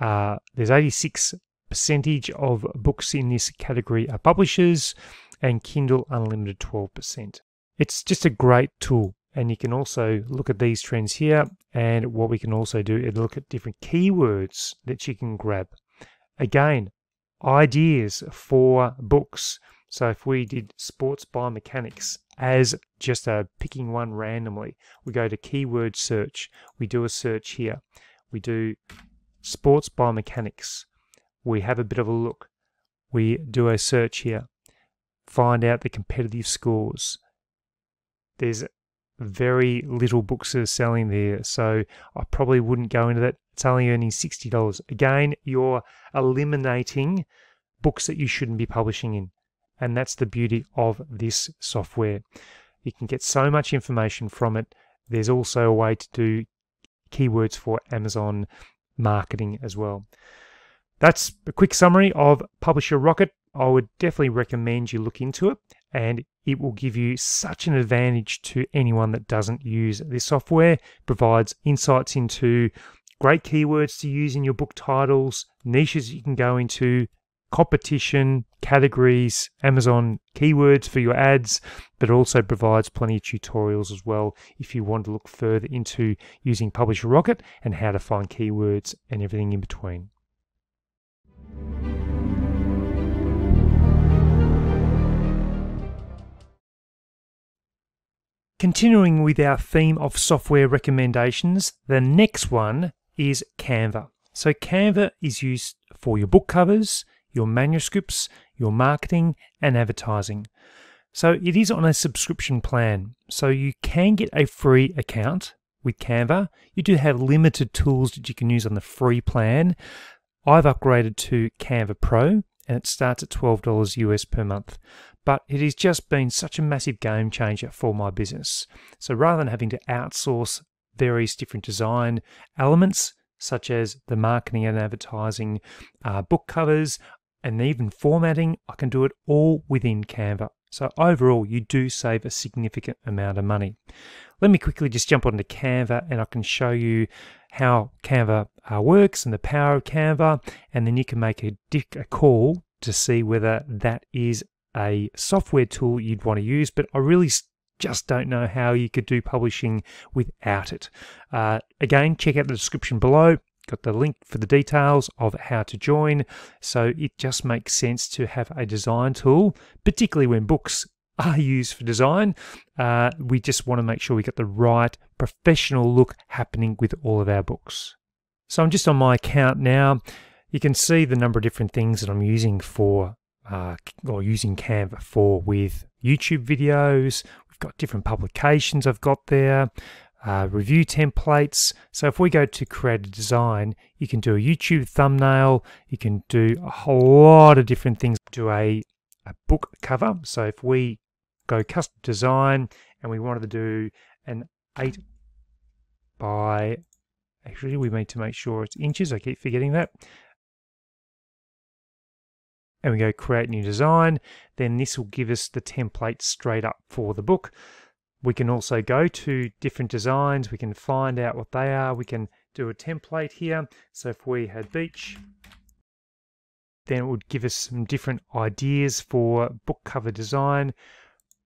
Uh, there's 86 percentage of books in this category are publishers and Kindle Unlimited 12%. It's just a great tool and you can also look at these trends here. And what we can also do is look at different keywords that you can grab. Again, ideas for books. So if we did sports biomechanics as just a picking one randomly, we go to keyword search. We do a search here. We do sports biomechanics. We have a bit of a look. We do a search here. Find out the competitive scores. There's very little books are selling there, so I probably wouldn't go into that. It's only earning $60. Again, you're eliminating books that you shouldn't be publishing in. And that's the beauty of this software. You can get so much information from it. There's also a way to do keywords for Amazon marketing as well. That's a quick summary of Publisher Rocket. I would definitely recommend you look into it and it will give you such an advantage to anyone that doesn't use this software. Provides insights into great keywords to use in your book titles, niches you can go into, competition, categories, Amazon keywords for your ads, but also provides plenty of tutorials as well if you want to look further into using Publisher Rocket and how to find keywords and everything in between. Continuing with our theme of software recommendations, the next one is Canva. So, Canva is used for your book covers, your manuscripts, your marketing, and advertising. So, it is on a subscription plan. So, you can get a free account with Canva. You do have limited tools that you can use on the free plan. I've upgraded to Canva Pro and it starts at $12 US per month but it has just been such a massive game changer for my business. So rather than having to outsource various different design elements, such as the marketing and advertising, uh, book covers, and even formatting, I can do it all within Canva. So overall, you do save a significant amount of money. Let me quickly just jump onto Canva and I can show you how Canva uh, works and the power of Canva, and then you can make a, a call to see whether that is a software tool you'd want to use, but I really just don't know how you could do publishing without it. Uh, again, check out the description below. Got the link for the details of how to join. So it just makes sense to have a design tool, particularly when books are used for design. Uh, we just want to make sure we get the right professional look happening with all of our books. So I'm just on my account now. You can see the number of different things that I'm using for uh, or using Canva for with YouTube videos. We've got different publications I've got there, uh, review templates. So if we go to create a design, you can do a YouTube thumbnail, you can do a whole lot of different things. Do a, a book cover. So if we go custom design and we wanted to do an 8 by, actually we need to make sure it's inches, I keep forgetting that. And we go create new design, then this will give us the template straight up for the book. We can also go to different designs, we can find out what they are, we can do a template here. So if we had beach, then it would give us some different ideas for book cover design.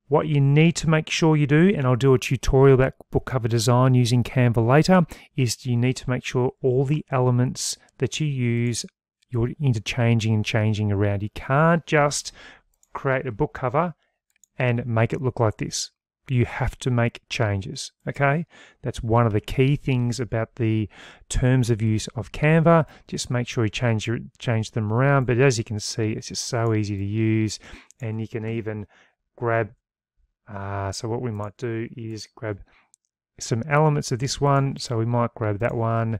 What you need to make sure you do, and I'll do a tutorial about book cover design using Canva later, is you need to make sure all the elements that you use, you're interchanging and changing around. You can't just create a book cover and make it look like this. You have to make changes, okay? That's one of the key things about the terms of use of Canva. Just make sure you change, your, change them around. But as you can see, it's just so easy to use. And you can even grab uh, so what we might do is grab some elements of this one. So we might grab that one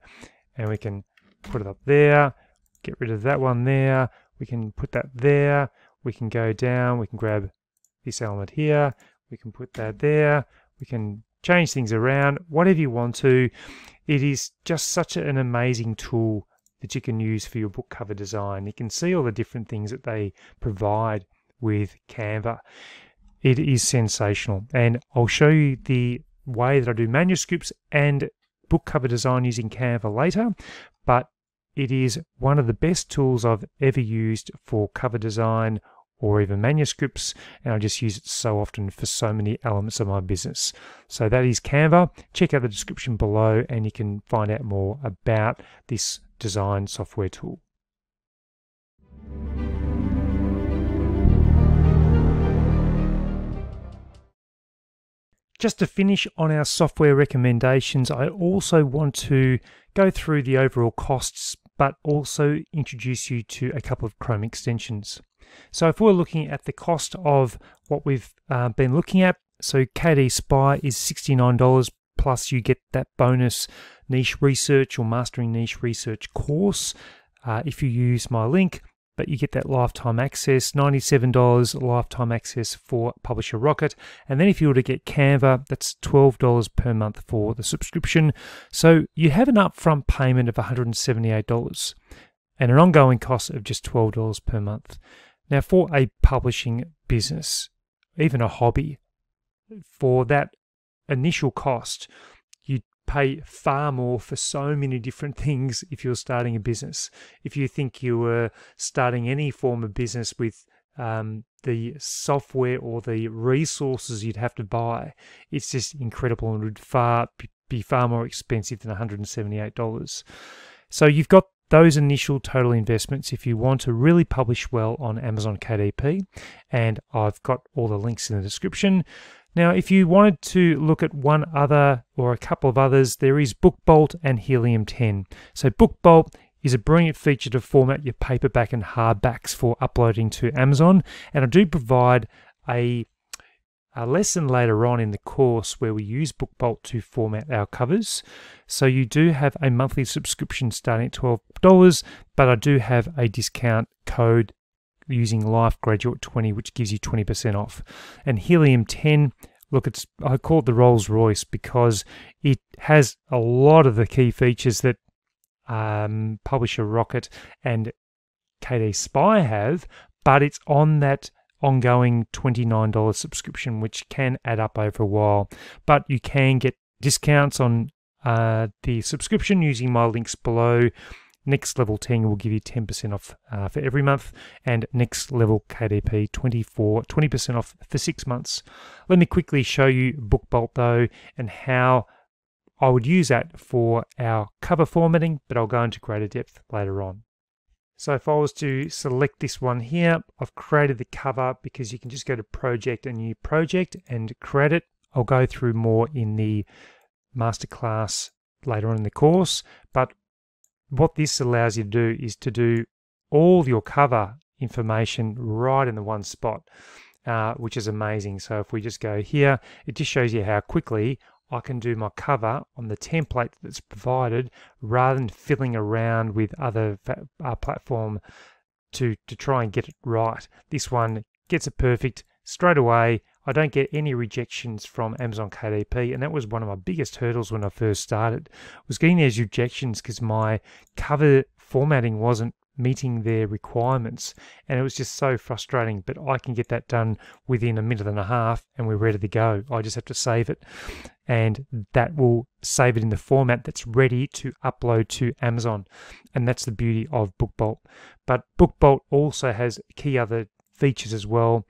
and we can put it up there, get rid of that one there. We can put that there. We can go down. We can grab this element here. We can put that there. We can change things around, whatever you want to. It is just such an amazing tool that you can use for your book cover design. You can see all the different things that they provide with Canva. It is sensational. And I'll show you the way that I do manuscripts and book cover design using Canva later. But it is one of the best tools I've ever used for cover design or even manuscripts, and I just use it so often for so many elements of my business. So that is Canva. Check out the description below and you can find out more about this design software tool. Just to finish on our software recommendations, I also want to go through the overall costs, but also introduce you to a couple of Chrome extensions. So if we're looking at the cost of what we've uh, been looking at, so KD Spy is $69 plus you get that bonus niche research or mastering niche research course. Uh, if you use my link, but you get that lifetime access, $97 lifetime access for Publisher Rocket. And then if you were to get Canva, that's $12 per month for the subscription. So you have an upfront payment of $178 and an ongoing cost of just $12 per month. Now, for a publishing business, even a hobby, for that initial cost, pay far more for so many different things if you're starting a business. If you think you were starting any form of business with um, the software or the resources you'd have to buy, it's just incredible and would far be far more expensive than $178. So you've got those initial total investments if you want to really publish well on Amazon KDP, and I've got all the links in the description. Now, if you wanted to look at one other or a couple of others, there is BookBolt and Helium 10. So BookBolt is a brilliant feature to format your paperback and hardbacks for uploading to Amazon. And I do provide a, a lesson later on in the course where we use BookBolt to format our covers. So you do have a monthly subscription starting at $12, but I do have a discount code using Life Graduate 20, which gives you 20% off. And Helium 10, look, it's I call it the Rolls Royce because it has a lot of the key features that um, Publisher Rocket and KD Spy have, but it's on that ongoing $29 subscription, which can add up over a while. But you can get discounts on uh, the subscription using my links below. Next Level 10 will give you 10% off uh, for every month, and Next Level KDP 24, 20% off for six months. Let me quickly show you BookBolt though, and how I would use that for our cover formatting, but I'll go into greater depth later on. So if I was to select this one here, I've created the cover because you can just go to project and new project and create it. I'll go through more in the masterclass later on in the course, but what this allows you to do is to do all your cover information right in the one spot, uh, which is amazing. So if we just go here, it just shows you how quickly I can do my cover on the template that's provided rather than fiddling around with other uh, platform to, to try and get it right. This one gets it perfect straight away. I don't get any rejections from Amazon KDP, and that was one of my biggest hurdles when I first started. Was getting those rejections because my cover formatting wasn't meeting their requirements, and it was just so frustrating. But I can get that done within a minute and a half, and we're ready to go. I just have to save it, and that will save it in the format that's ready to upload to Amazon, and that's the beauty of BookBolt. But BookBolt also has key other features as well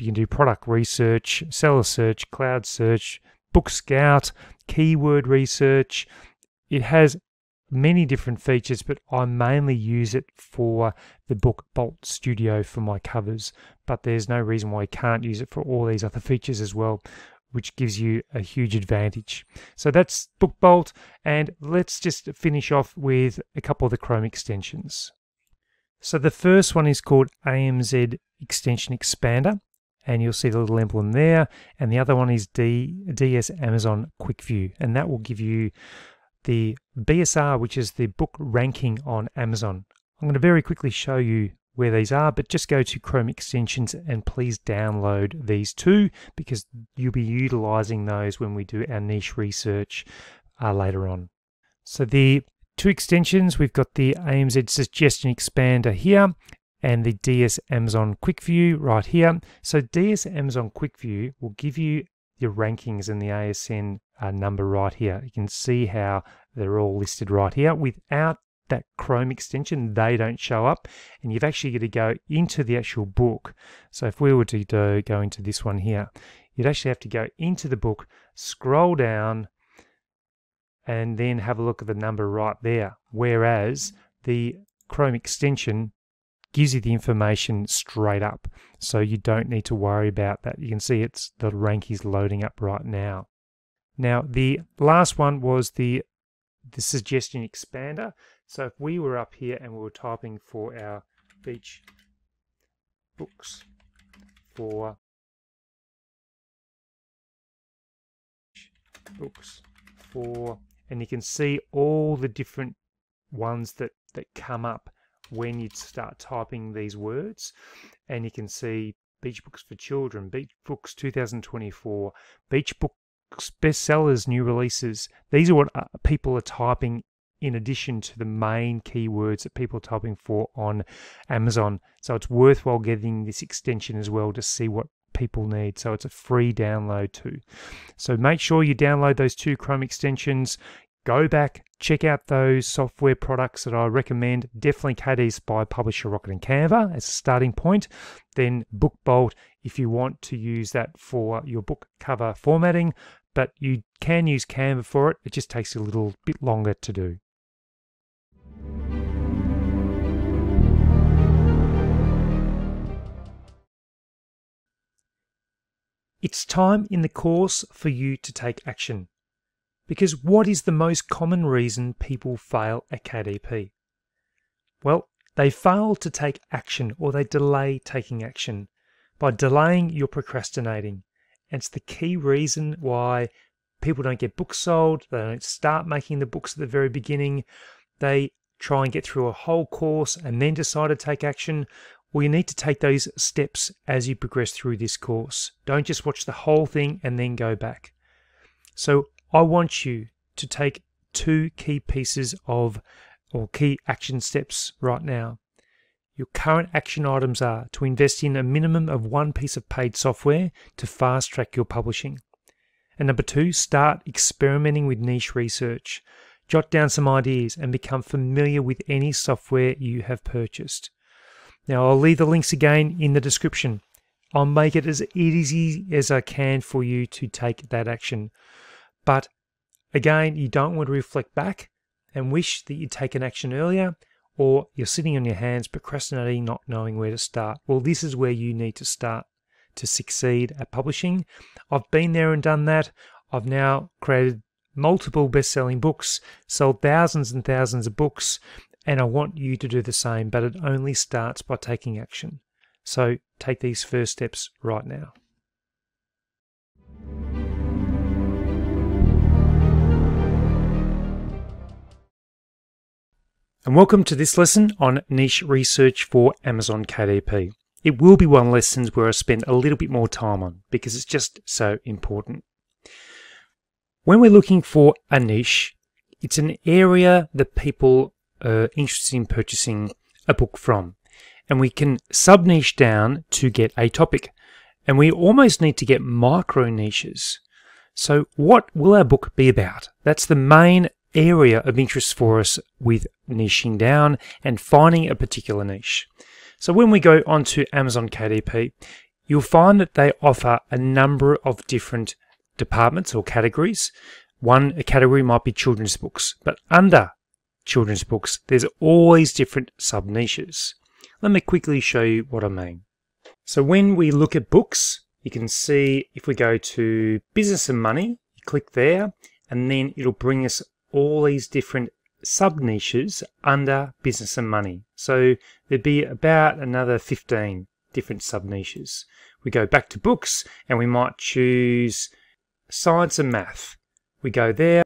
you can do product research, seller search, cloud search, book scout, keyword research. It has many different features, but I mainly use it for the Book Bolt Studio for my covers. But there's no reason why you can't use it for all these other features as well, which gives you a huge advantage. So that's Book Bolt, and let's just finish off with a couple of the Chrome extensions. So the first one is called AMZ Extension Expander and you'll see the little emblem there. And the other one is D, DS Amazon Quick View, and that will give you the BSR, which is the book ranking on Amazon. I'm going to very quickly show you where these are, but just go to Chrome extensions and please download these two because you'll be utilizing those when we do our niche research uh, later on. So the two extensions, we've got the AMZ Suggestion Expander here and the DS Amazon Quick View right here. So DS Amazon Quick View will give you your rankings and the ASIN uh, number right here. You can see how they're all listed right here. Without that Chrome extension, they don't show up, and you've actually got to go into the actual book. So if we were to do, go into this one here, you'd actually have to go into the book, scroll down, and then have a look at the number right there. Whereas the Chrome extension gives you the information straight up. So you don't need to worry about that. You can see it's the rank is loading up right now. Now the last one was the the suggestion expander. So if we were up here and we were typing for our beach books for books for and you can see all the different ones that that come up when you start typing these words and you can see Beach Books for Children, Beach Books 2024, Beach Books bestsellers, new releases. These are what uh, people are typing in addition to the main keywords that people are typing for on Amazon. So it's worthwhile getting this extension as well to see what people need. So it's a free download too. So make sure you download those two Chrome extensions go back, check out those software products that I recommend. Definitely KD Spy Publisher Rocket and Canva as a starting point. Then BookBolt if you want to use that for your book cover formatting, but you can use Canva for it. It just takes a little bit longer to do. It's time in the course for you to take action. Because what is the most common reason people fail at KDP? Well, they fail to take action or they delay taking action. By delaying, you're procrastinating. And it's the key reason why people don't get books sold, they don't start making the books at the very beginning. They try and get through a whole course and then decide to take action. Well, you need to take those steps as you progress through this course. Don't just watch the whole thing and then go back. So, I want you to take two key pieces of or key action steps right now. Your current action items are to invest in a minimum of one piece of paid software to fast track your publishing. And number two, start experimenting with niche research. Jot down some ideas and become familiar with any software you have purchased. Now, I'll leave the links again in the description. I'll make it as easy as I can for you to take that action. But again, you don't want to reflect back and wish that you'd taken action earlier, or you're sitting on your hands procrastinating, not knowing where to start. Well, this is where you need to start to succeed at publishing. I've been there and done that. I've now created multiple best selling books, sold thousands and thousands of books, and I want you to do the same, but it only starts by taking action. So take these first steps right now. And welcome to this lesson on niche research for Amazon KDP. It will be one of the lessons where I spend a little bit more time on because it's just so important. When we're looking for a niche, it's an area that people are interested in purchasing a book from. And we can sub niche down to get a topic. And we almost need to get micro niches. So, what will our book be about? That's the main area of interest for us with niching down and finding a particular niche. So when we go onto Amazon KDP, you'll find that they offer a number of different departments or categories. One a category might be children's books, but under children's books, there's always different sub niches. Let me quickly show you what I mean. So when we look at books, you can see if we go to business and money, you click there, and then it'll bring us all these different sub niches under business and money. So there'd be about another 15 different sub niches. We go back to books and we might choose science and math. We go there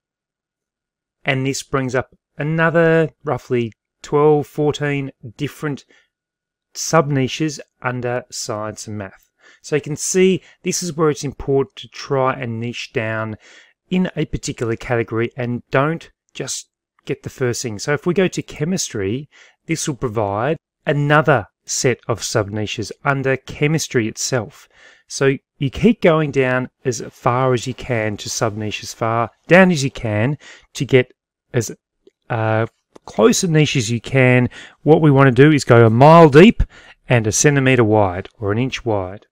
and this brings up another roughly 12, 14 different sub niches under science and math. So you can see this is where it's important to try and niche down in a particular category and don't just get the first thing. So if we go to chemistry, this will provide another set of sub niches under chemistry itself. So you keep going down as far as you can to sub niche as far down as you can to get as uh, close a niche as you can. What we want to do is go a mile deep and a centimetre wide or an inch wide.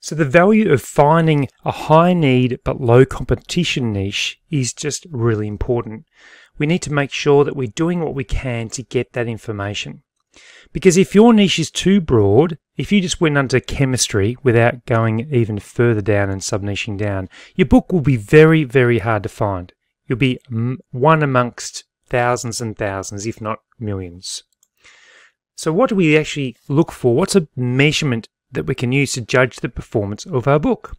So the value of finding a high need but low competition niche is just really important. We need to make sure that we're doing what we can to get that information. Because if your niche is too broad, if you just went under chemistry without going even further down and sub-niching down, your book will be very, very hard to find. You'll be one amongst thousands and thousands, if not millions. So what do we actually look for? What's a measurement that we can use to judge the performance of our book?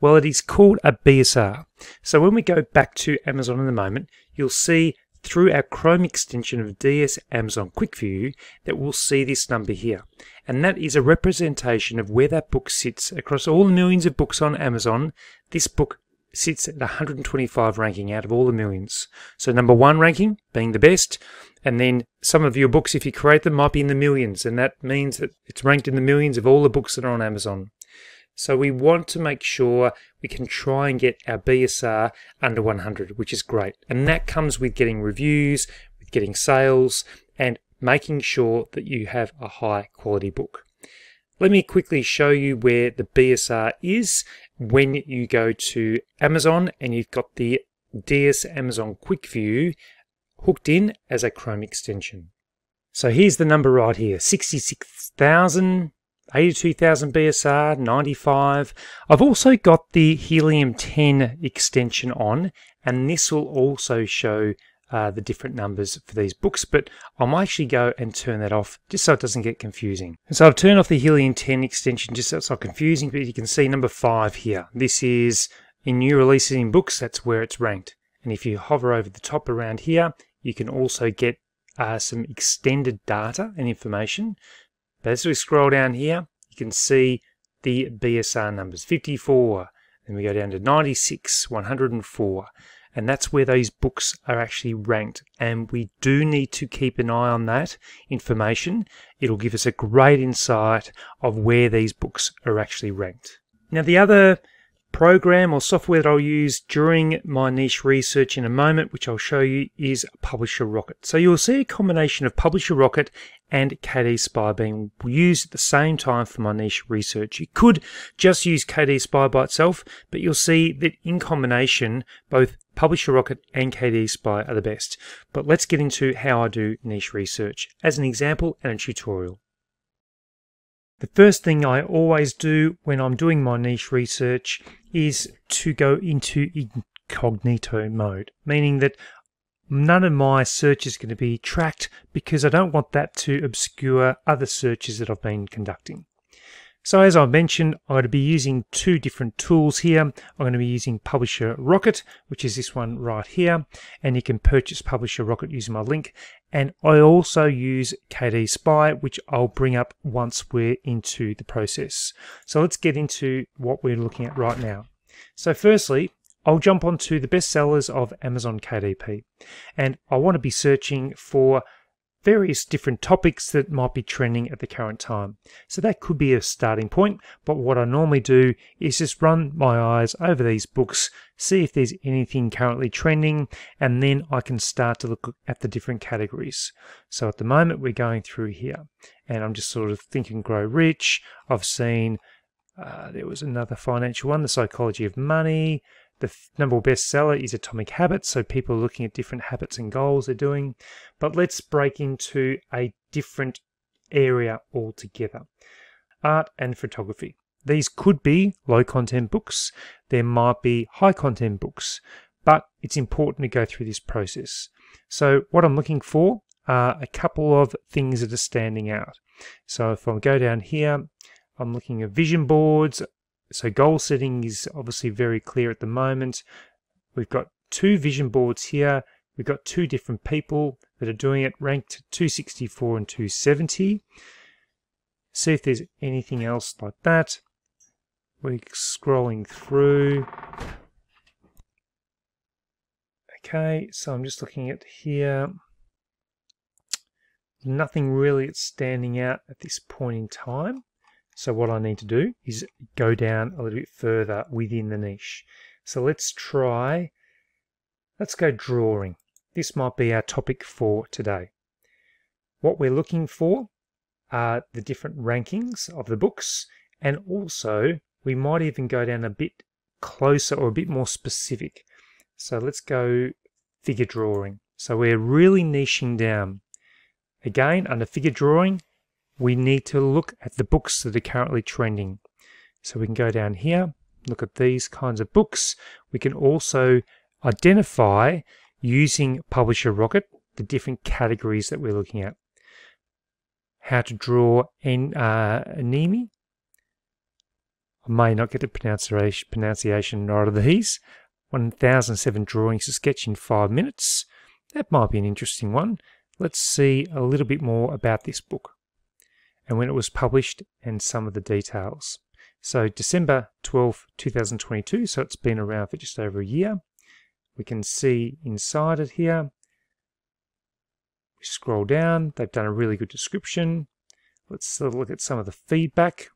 Well, it is called a BSR. So when we go back to Amazon in a moment, you'll see through our Chrome extension of DS Amazon Quick View that we'll see this number here. And that is a representation of where that book sits across all the millions of books on Amazon. This book sits at 125 ranking out of all the millions. So number one ranking being the best, and then some of your books, if you create them, might be in the millions, and that means that it's ranked in the millions of all the books that are on Amazon. So we want to make sure we can try and get our BSR under 100, which is great. And that comes with getting reviews, with getting sales, and making sure that you have a high quality book. Let me quickly show you where the BSR is when you go to Amazon and you've got the DS Amazon Quick View hooked in as a Chrome extension. So here's the number right here, 66,000, 82,000 BSR, 95. I've also got the Helium 10 extension on, and this will also show uh, the different numbers for these books, but I might actually go and turn that off just so it doesn't get confusing. And so I've turned off the Helium 10 extension just so it's not confusing, but you can see number 5 here. This is in new releases in books, that's where it's ranked. And if you hover over the top around here, you can also get uh, some extended data and information. But as we scroll down here, you can see the BSR numbers 54, then we go down to 96, 104, and that's where those books are actually ranked. And we do need to keep an eye on that information. It'll give us a great insight of where these books are actually ranked. Now, the other program or software that I'll use during my niche research in a moment, which I'll show you, is Publisher Rocket. So you'll see a combination of Publisher Rocket and KD Spy being used at the same time for my niche research. You could just use KD Spy by itself, but you'll see that in combination, both Publisher Rocket and KD Spy are the best. But let's get into how I do niche research as an example and a tutorial. The first thing I always do when I'm doing my niche research is to go into incognito mode, meaning that none of my search is going to be tracked because I don't want that to obscure other searches that I've been conducting. So as I mentioned, I'm going to be using two different tools here. I'm going to be using Publisher Rocket, which is this one right here, and you can purchase Publisher Rocket using my link. And I also use KD Spy, which I'll bring up once we're into the process. So let's get into what we're looking at right now. So firstly, I'll jump onto the bestsellers of Amazon KDP, and I want to be searching for various different topics that might be trending at the current time. So that could be a starting point, but what I normally do is just run my eyes over these books, see if there's anything currently trending, and then I can start to look at the different categories. So at the moment we're going through here, and I'm just sort of thinking grow rich. I've seen uh, there was another financial one, The Psychology of Money, the number one bestseller is Atomic Habits, so people are looking at different habits and goals they're doing. But let's break into a different area altogether art and photography. These could be low content books, there might be high content books, but it's important to go through this process. So, what I'm looking for are a couple of things that are standing out. So, if I go down here, I'm looking at vision boards, so goal setting is obviously very clear at the moment. We've got two vision boards here. We've got two different people that are doing it, ranked 264 and 270. See if there's anything else like that. We're scrolling through. Okay, so I'm just looking at here. Nothing really that's standing out at this point in time. So what I need to do is go down a little bit further within the niche. So let's try, let's go drawing. This might be our topic for today. What we're looking for are the different rankings of the books and also we might even go down a bit closer or a bit more specific. So let's go figure drawing. So we're really niching down. Again, under figure drawing, we need to look at the books that are currently trending. So we can go down here, look at these kinds of books. We can also identify using Publisher Rocket the different categories that we're looking at. How to draw an uh, anemone. I may not get the pronunciation, pronunciation right of these. 1007 drawings to sketch in five minutes. That might be an interesting one. Let's see a little bit more about this book and when it was published and some of the details. So December 12, 2022, so it's been around for just over a year. We can see inside it here. We scroll down, they've done a really good description. Let's look at some of the feedback.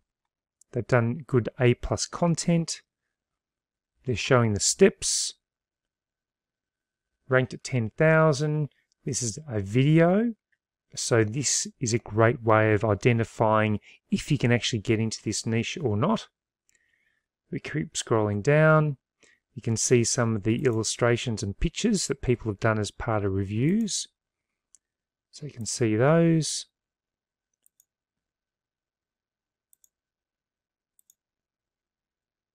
They've done good A plus content. They're showing the steps. Ranked at 10,000. This is a video so this is a great way of identifying if you can actually get into this niche or not. We keep scrolling down. You can see some of the illustrations and pictures that people have done as part of reviews. So you can see those.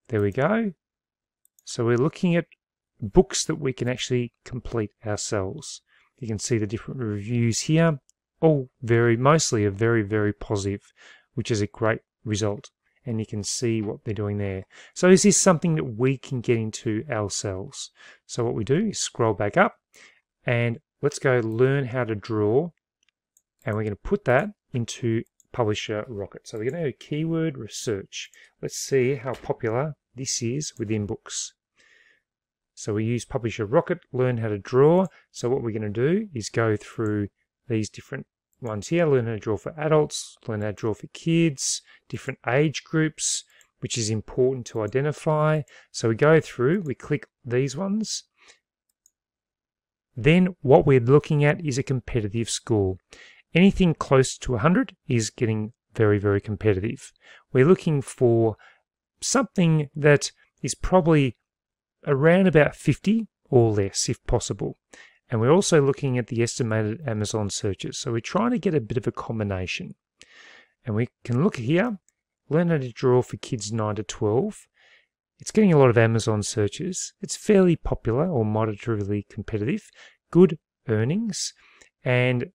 There we go. So we're looking at books that we can actually complete ourselves. You can see the different reviews here all very, mostly are very, very positive, which is a great result. And you can see what they're doing there. So this is something that we can get into ourselves? So what we do is scroll back up and let's go learn how to draw. And we're going to put that into Publisher Rocket. So we're going to go keyword research. Let's see how popular this is within books. So we use Publisher Rocket, learn how to draw. So what we're going to do is go through these different ones here. Learn how to draw for adults, learn how to draw for kids, different age groups, which is important to identify. So we go through, we click these ones. Then what we're looking at is a competitive score. Anything close to 100 is getting very, very competitive. We're looking for something that is probably around about 50 or less if possible. And we're also looking at the estimated Amazon searches. So we're trying to get a bit of a combination. And we can look here, learn how to draw for kids 9 to 12. It's getting a lot of Amazon searches. It's fairly popular or moderately competitive. Good earnings and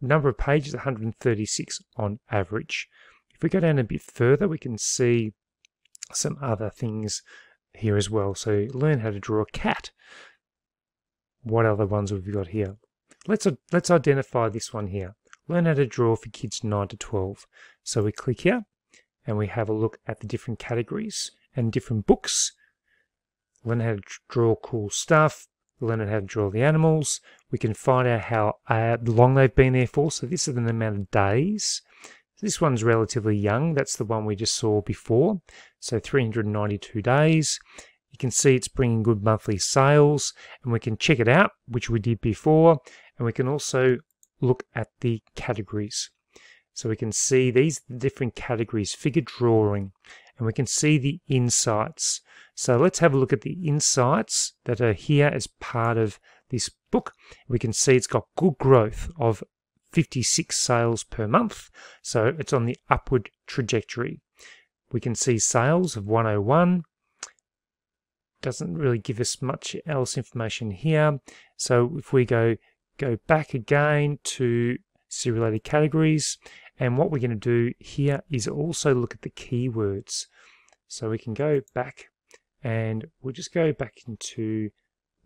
number of pages 136 on average. If we go down a bit further, we can see some other things here as well. So learn how to draw a cat. What other ones we've we got here? Let's, let's identify this one here. Learn how to draw for kids 9 to 12. So we click here and we have a look at the different categories and different books. Learn how to draw cool stuff. Learn how to draw the animals. We can find out how uh, long they've been there for. So this is an amount of days. This one's relatively young. That's the one we just saw before. So 392 days. You can see it's bringing good monthly sales and we can check it out, which we did before. And we can also look at the categories. So we can see these different categories, figure drawing, and we can see the insights. So let's have a look at the insights that are here as part of this book. We can see it's got good growth of 56 sales per month. So it's on the upward trajectory. We can see sales of 101. Doesn't really give us much else information here. So if we go go back again to serial categories and what we're going to do here is also look at the keywords. So we can go back and we'll just go back into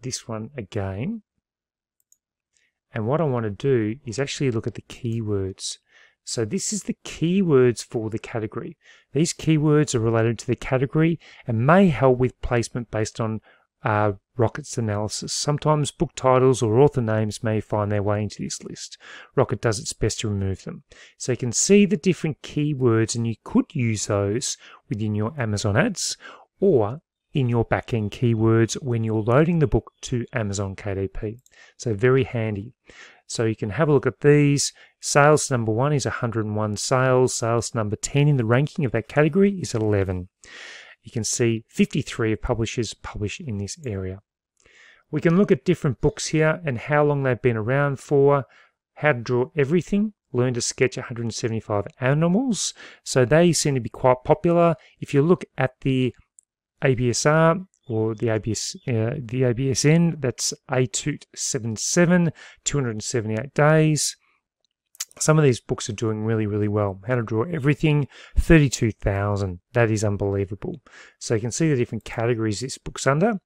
this one again. And what I want to do is actually look at the keywords. So this is the keywords for the category. These keywords are related to the category and may help with placement based on uh, Rocket's analysis. Sometimes book titles or author names may find their way into this list. Rocket does its best to remove them. So you can see the different keywords and you could use those within your Amazon ads or in your backend keywords when you're loading the book to Amazon KDP. So very handy. So you can have a look at these. Sales number one is 101 sales. Sales number 10 in the ranking of that category is 11 you can see 53 of publishers publish in this area. We can look at different books here and how long they've been around for, how to draw everything, learn to sketch 175 animals. So they seem to be quite popular. If you look at the ABSR or the ABS, uh, the ABSN, that's A277, 278 days. Some of these books are doing really, really well. How to Draw Everything, 32,000. That is unbelievable. So you can see the different categories this book's under.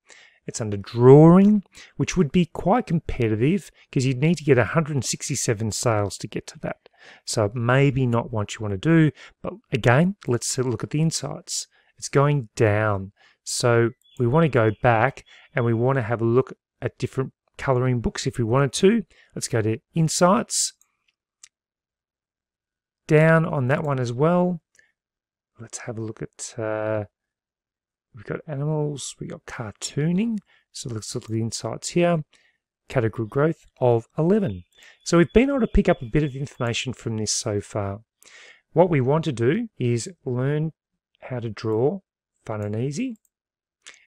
It's under drawing, which would be quite competitive because you'd need to get 167 sales to get to that. So maybe not what you want to do, but again, let's look at the insights. It's going down. So we want to go back and we want to have a look at different coloring books if we wanted to. Let's go to insights down on that one as well. Let's have a look at, uh, we've got animals, we've got cartooning. So let's look at the insights here. Category growth of 11. So we've been able to pick up a bit of information from this so far. What we want to do is learn how to draw fun and easy.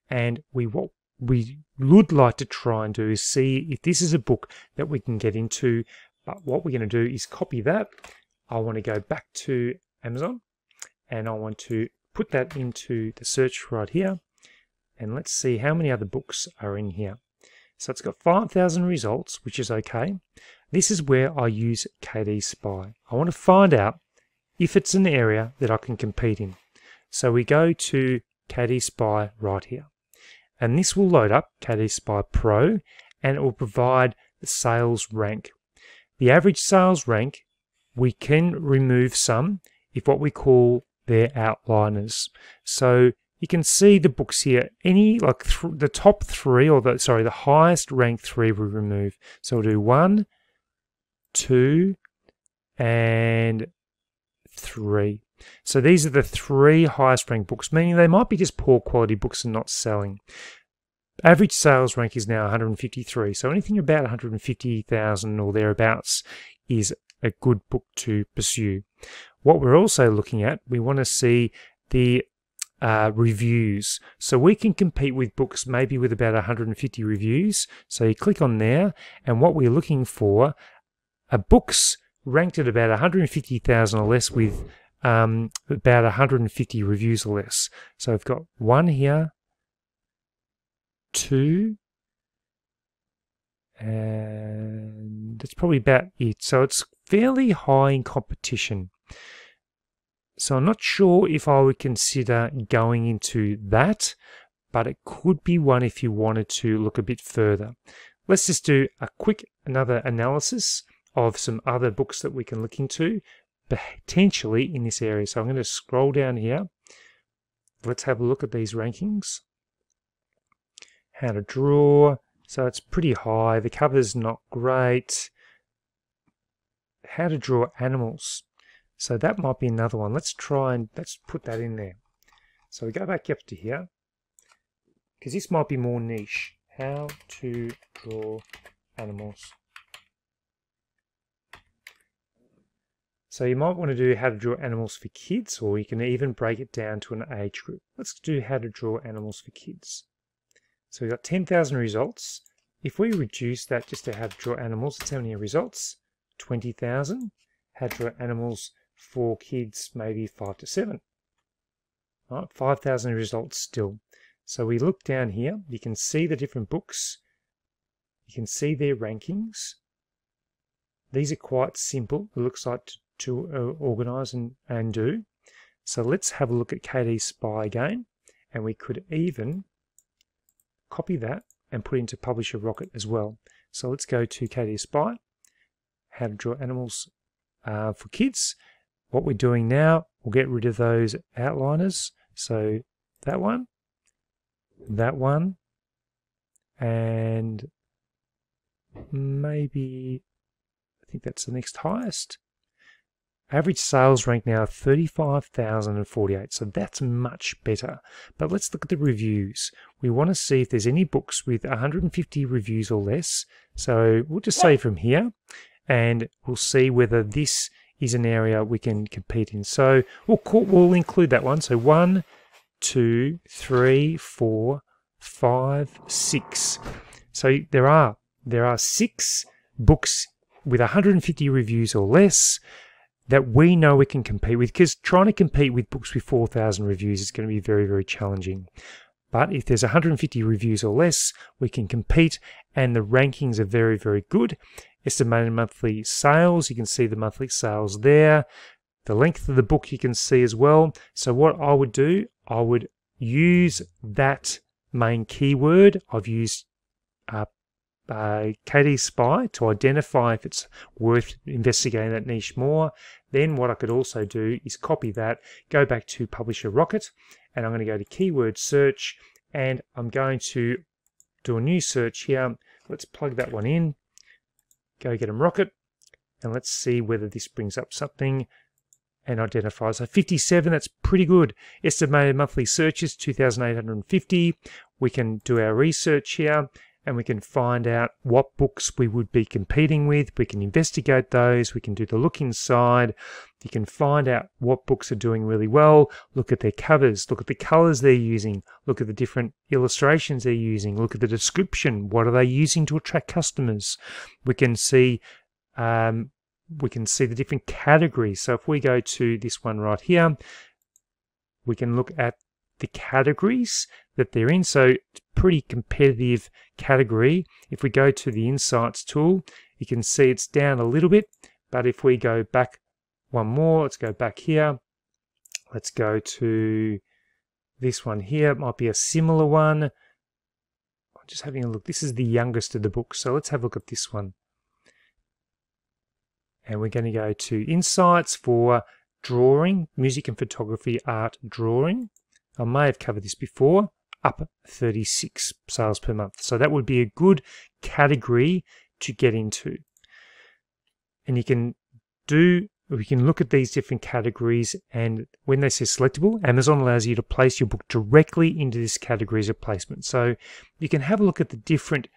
And we what we would like to try and do is see if this is a book that we can get into. But what we're going to do is copy that I want to go back to Amazon and I want to put that into the search right here. And let's see how many other books are in here. So it's got 5,000 results, which is okay. This is where I use KD Spy. I want to find out if it's an area that I can compete in. So we go to KD Spy right here. And this will load up KD Spy Pro and it will provide the sales rank. The average sales rank we can remove some if what we call their outliners. So you can see the books here. Any like th the top three, or the sorry, the highest ranked three we remove. So we'll do one, two, and three. So these are the three highest ranked books, meaning they might be just poor quality books and not selling. Average sales rank is now 153. So anything about 150,000 or thereabouts is a good book to pursue. What we're also looking at, we want to see the uh, reviews. So we can compete with books maybe with about 150 reviews. So you click on there, and what we're looking for are books ranked at about 150,000 or less with um, about 150 reviews or less. So I've got one here, two, and that's probably about it. So it's fairly high in competition. So I'm not sure if I would consider going into that, but it could be one if you wanted to look a bit further. Let's just do a quick another analysis of some other books that we can look into potentially in this area. So I'm going to scroll down here. Let's have a look at these rankings. How to draw. So it's pretty high. The cover's not great. How to draw animals. So that might be another one. Let's try and let's put that in there. So we go back up to here because this might be more niche. How to draw animals. So you might want to do how to draw animals for kids, or you can even break it down to an age group. Let's do how to draw animals for kids. So we've got 10,000 results. If we reduce that just to how to draw animals, it's how many results? 20,000. How to draw animals for kids, maybe five to seven. Right, 5,000 results still. So we look down here, you can see the different books, you can see their rankings. These are quite simple, it looks like to, to uh, organize and, and do. So let's have a look at KD Spy again, and we could even copy that and put into Publisher Rocket as well. So let's go to KD Spy, how to draw animals uh, for kids, what we're doing now, we'll get rid of those outliners. So that one, that one, and maybe, I think that's the next highest. Average sales rank now 35,048, so that's much better. But let's look at the reviews. We want to see if there's any books with 150 reviews or less. So we'll just say from here, and we'll see whether this is an area we can compete in. So we'll, we'll include that one. So one, two, three, four, five, six. So there are there are six books with 150 reviews or less that we know we can compete with because trying to compete with books with 4,000 reviews is going to be very, very challenging. But if there's 150 reviews or less, we can compete and the rankings are very, very good. Estimated monthly sales, you can see the monthly sales there. The length of the book you can see as well. So what I would do, I would use that main keyword. I've used uh, uh, KD Spy to identify if it's worth investigating that niche more. Then what I could also do is copy that, go back to Publisher Rocket, and I'm going to go to keyword search, and I'm going to do a new search here. Let's plug that one in. Go get them rocket, and let's see whether this brings up something and identifies. So 57, that's pretty good. Estimated monthly searches, 2,850. We can do our research here and we can find out what books we would be competing with. We can investigate those. We can do the look inside. You can find out what books are doing really well. Look at their covers. Look at the colors they're using. Look at the different illustrations they're using. Look at the description. What are they using to attract customers? We can see um, we can see the different categories. So if we go to this one right here, we can look at the categories that they're in. So pretty competitive category. If we go to the Insights tool, you can see it's down a little bit. But if we go back one more, let's go back here. Let's go to this one here. It might be a similar one. I'm just having a look. This is the youngest of the books. So let's have a look at this one. And we're going to go to Insights for drawing, music and photography, art, drawing. I may have covered this before, up 36 sales per month. So that would be a good category to get into. And you can do, we can look at these different categories and when they say selectable, Amazon allows you to place your book directly into this categories of placement. So you can have a look at the different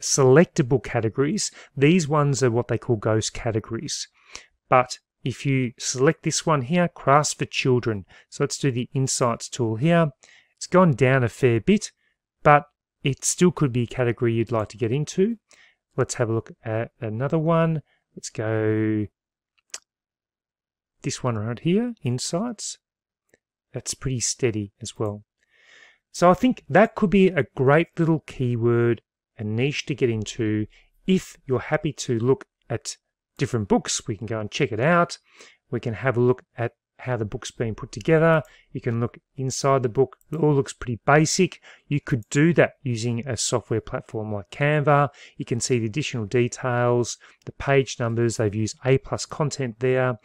selectable categories. These ones are what they call ghost categories. But if you select this one here, crafts for children. So let's do the insights tool here. It's gone down a fair bit, but it still could be a category you'd like to get into. Let's have a look at another one. Let's go this one right here, insights. That's pretty steady as well. So I think that could be a great little keyword, a niche to get into if you're happy to look at different books. We can go and check it out. We can have a look at how the book's been put together. You can look inside the book. It all looks pretty basic. You could do that using a software platform like Canva. You can see the additional details, the page numbers. They've used A plus content there.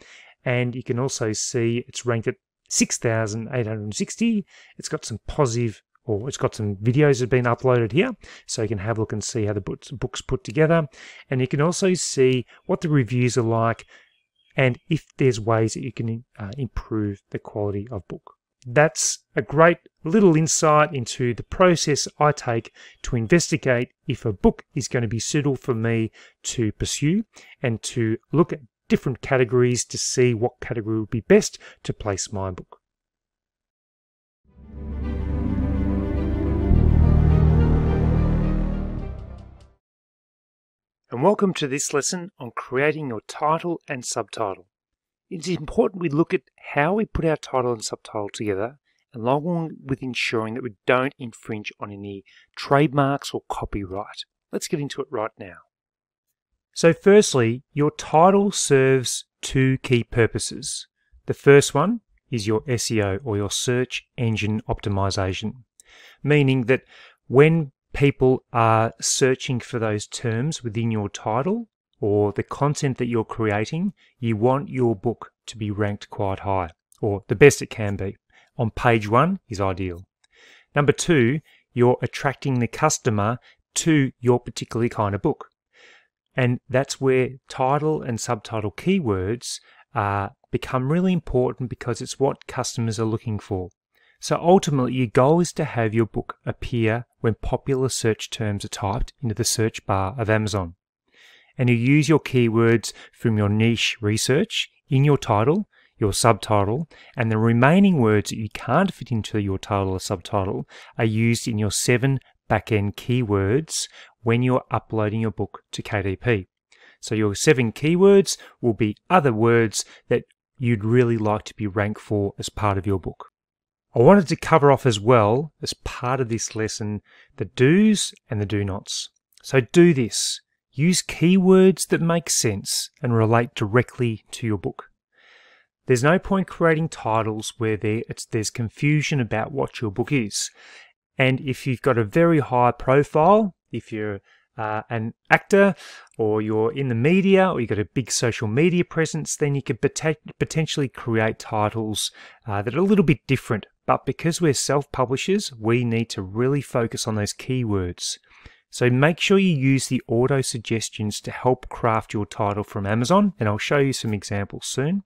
And you can also see it's ranked at 6,860. It's got some positive or it's got some videos that have been uploaded here so you can have a look and see how the book's put together and you can also see what the reviews are like and if there's ways that you can uh, improve the quality of book. That's a great little insight into the process I take to investigate if a book is going to be suitable for me to pursue and to look at different categories to see what category would be best to place my book. And welcome to this lesson on creating your title and subtitle. It's important we look at how we put our title and subtitle together along with ensuring that we don't infringe on any trademarks or copyright. Let's get into it right now. So firstly, your title serves two key purposes. The first one is your SEO or your search engine optimization, meaning that when people are searching for those terms within your title or the content that you're creating, you want your book to be ranked quite high, or the best it can be. On page one is ideal. Number two, you're attracting the customer to your particular kind of book. And that's where title and subtitle keywords uh, become really important because it's what customers are looking for. So ultimately, your goal is to have your book appear when popular search terms are typed into the search bar of Amazon. And you use your keywords from your niche research in your title, your subtitle, and the remaining words that you can't fit into your title or subtitle are used in your seven backend keywords when you're uploading your book to KDP. So your seven keywords will be other words that you'd really like to be ranked for as part of your book. I wanted to cover off as well, as part of this lesson, the do's and the do nots. So do this. Use keywords that make sense and relate directly to your book. There's no point creating titles where there, there's confusion about what your book is. And if you've got a very high profile, if you're uh, an actor or you're in the media or you've got a big social media presence, then you could pot- potentially create titles uh, that are a little bit different but because we're self publishers, we need to really focus on those keywords. So make sure you use the auto suggestions to help craft your title from Amazon, and I'll show you some examples soon.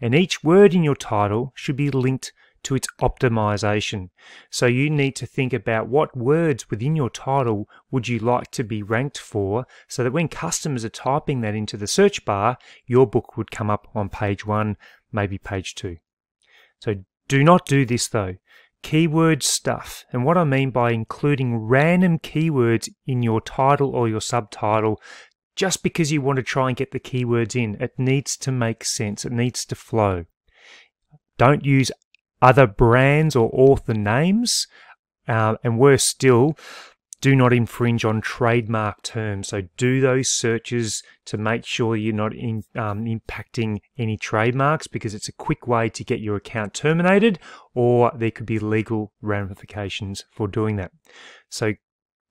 And each word in your title should be linked to its optimization. So you need to think about what words within your title would you like to be ranked for so that when customers are typing that into the search bar, your book would come up on page one, maybe page two. So do not do this though. Keyword stuff. And what I mean by including random keywords in your title or your subtitle just because you want to try and get the keywords in. It needs to make sense. It needs to flow. Don't use other brands or author names. Uh, and worse still, do not infringe on trademark terms. So do those searches to make sure you're not in, um, impacting any trademarks because it's a quick way to get your account terminated or there could be legal ramifications for doing that. So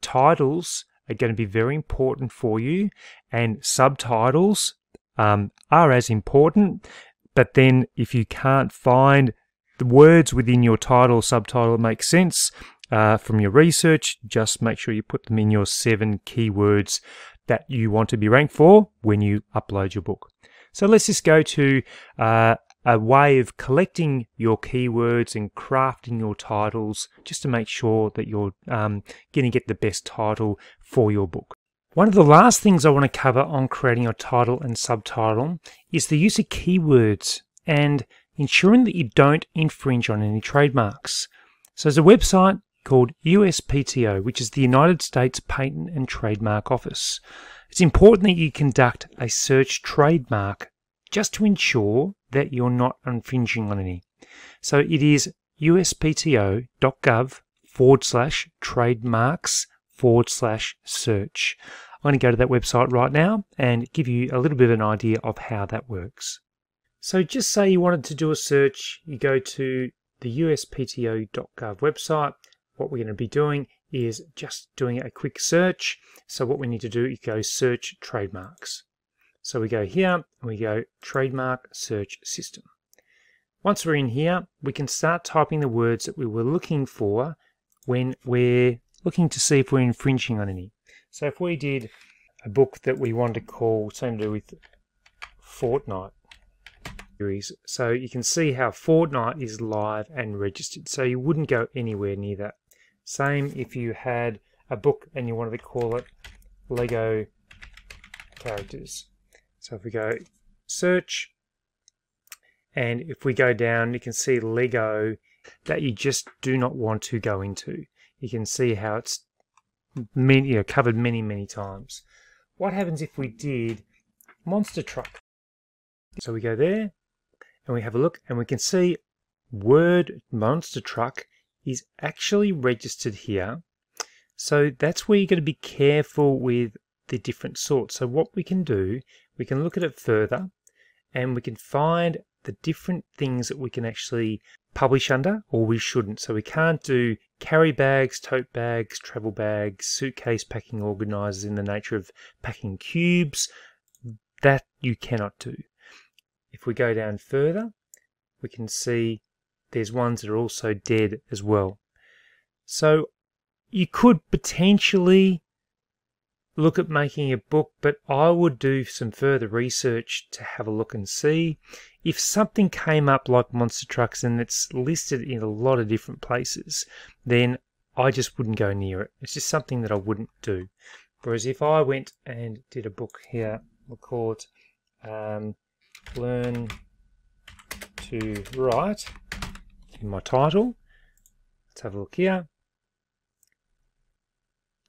titles are going to be very important for you and subtitles um, are as important. But then if you can't find the words within your title subtitle make sense, uh, from your research. Just make sure you put them in your seven keywords that you want to be ranked for when you upload your book. So let's just go to uh, a way of collecting your keywords and crafting your titles just to make sure that you're um, going to get the best title for your book. One of the last things I want to cover on creating your title and subtitle is the use of keywords and ensuring that you don't infringe on any trademarks. So there's a website called USPTO, which is the United States Patent and Trademark Office. It's important that you conduct a search trademark just to ensure that you're not infringing on any. So it is uspto.gov forward slash trademarks forward slash search. I'm going to go to that website right now and give you a little bit of an idea of how that works. So just say you wanted to do a search, you go to the uspto.gov website. What we're going to be doing is just doing a quick search. So what we need to do is go search trademarks. So we go here and we go trademark search system. Once we're in here, we can start typing the words that we were looking for when we're looking to see if we're infringing on any. So if we did a book that we want to call something to do with Fortnite series, so you can see how Fortnite is live and registered. So you wouldn't go anywhere near that. Same if you had a book and you wanted to call it Lego characters. So if we go search, and if we go down, you can see Lego that you just do not want to go into. You can see how it's many, you know, covered many, many times. What happens if we did monster truck? So we go there and we have a look and we can see word monster truck is actually registered here. So that's where you're going to be careful with the different sorts. So what we can do, we can look at it further and we can find the different things that we can actually publish under or we shouldn't. So we can't do carry bags, tote bags, travel bags, suitcase packing organizers in the nature of packing cubes. That you cannot do. If we go down further, we can see there's ones that are also dead as well. So you could potentially look at making a book, but I would do some further research to have a look and see. If something came up like Monster Trucks and it's listed in a lot of different places, then I just wouldn't go near it. It's just something that I wouldn't do. Whereas if I went and did a book here, it um, Learn to Write in my title. Let's have a look here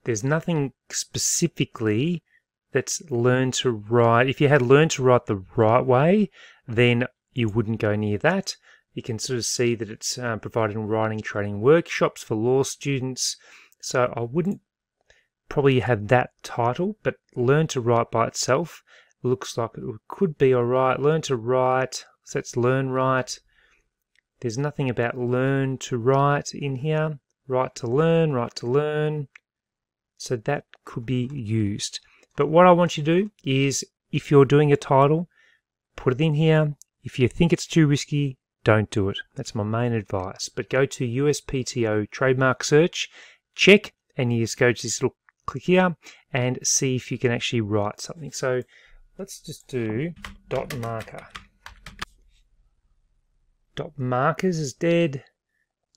there's nothing specifically that's learned to write. If you had learned to write the right way, then you wouldn't go near that. You can sort of see that it's uh, providing writing training workshops for law students. So I wouldn't probably have that title, but learn to write by itself looks like it could be all right. Learn to write, so that's learn write. There's nothing about learn to write in here. Write to learn, write to learn. So that could be used. But what I want you to do is if you're doing a title, put it in here. If you think it's too risky, don't do it. That's my main advice. But go to USPTO trademark search, check, and you just go to this little click here and see if you can actually write something. So let's just do dot marker. Dot markers is dead.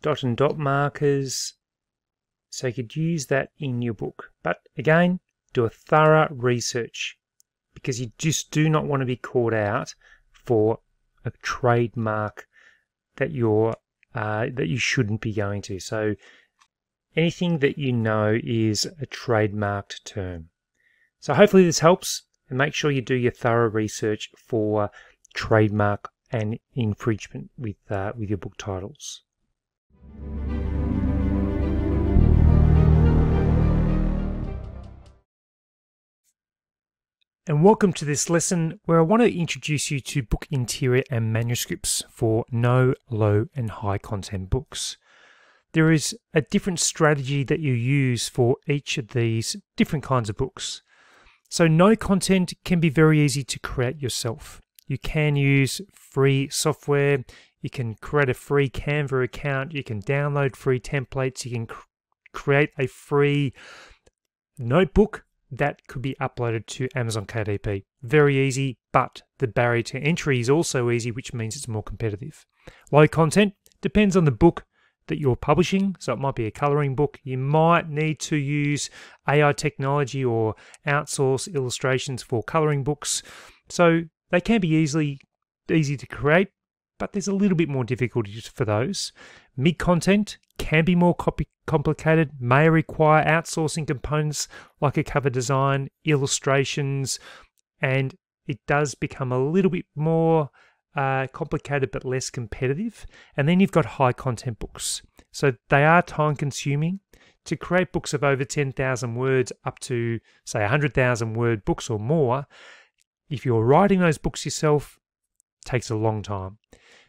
Dot and dot markers so you could use that in your book. But again, do a thorough research because you just do not want to be caught out for a trademark that you're uh, that you shouldn't be going to. So anything that you know is a trademarked term. So hopefully this helps and make sure you do your thorough research for trademark and infringement with uh, with your book titles. and welcome to this lesson where I want to introduce you to book interior and manuscripts for no, low, and high content books. There is a different strategy that you use for each of these different kinds of books. So, no content can be very easy to create yourself. You can use free software, you can create a free Canva account, you can download free templates, you can cr- create a free notebook that could be uploaded to Amazon KDP. Very easy, but the barrier to entry is also easy, which means it's more competitive. Low content depends on the book that you're publishing. So it might be a coloring book. You might need to use AI technology or outsource illustrations for coloring books. So they can be easily easy to create, but there's a little bit more difficulty for those. Mid content can be more complicated, may require outsourcing components like a cover design, illustrations, and it does become a little bit more uh, complicated but less competitive. And then you've got high content books. So they are time consuming. to create books of over 10,000 words up to, say, 100,000 word books or more, if you're writing those books yourself, takes a long time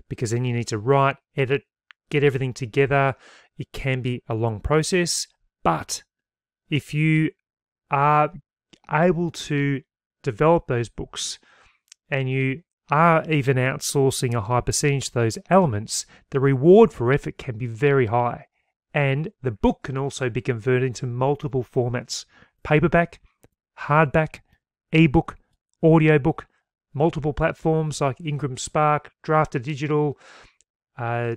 because then you need to write, edit, get everything together. It can be a long process, but if you are able to develop those books and you are even outsourcing a high percentage of those elements, the reward for effort can be very high. And the book can also be converted into multiple formats paperback, hardback, ebook, audiobook, multiple platforms like Ingram Spark, Draft2Digital, uh,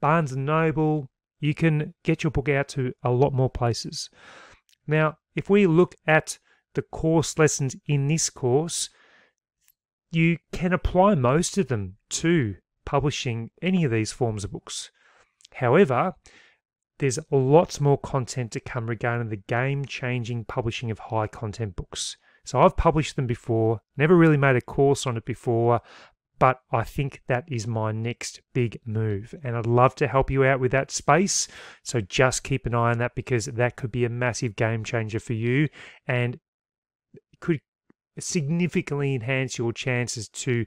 Barnes and Noble. You can get your book out to a lot more places. Now, if we look at the course lessons in this course, you can apply most of them to publishing any of these forms of books. However, there's lots more content to come regarding the game changing publishing of high content books. So I've published them before, never really made a course on it before, but I think that is my next big move. And I'd love to help you out with that space. So just keep an eye on that because that could be a massive game changer for you and could significantly enhance your chances to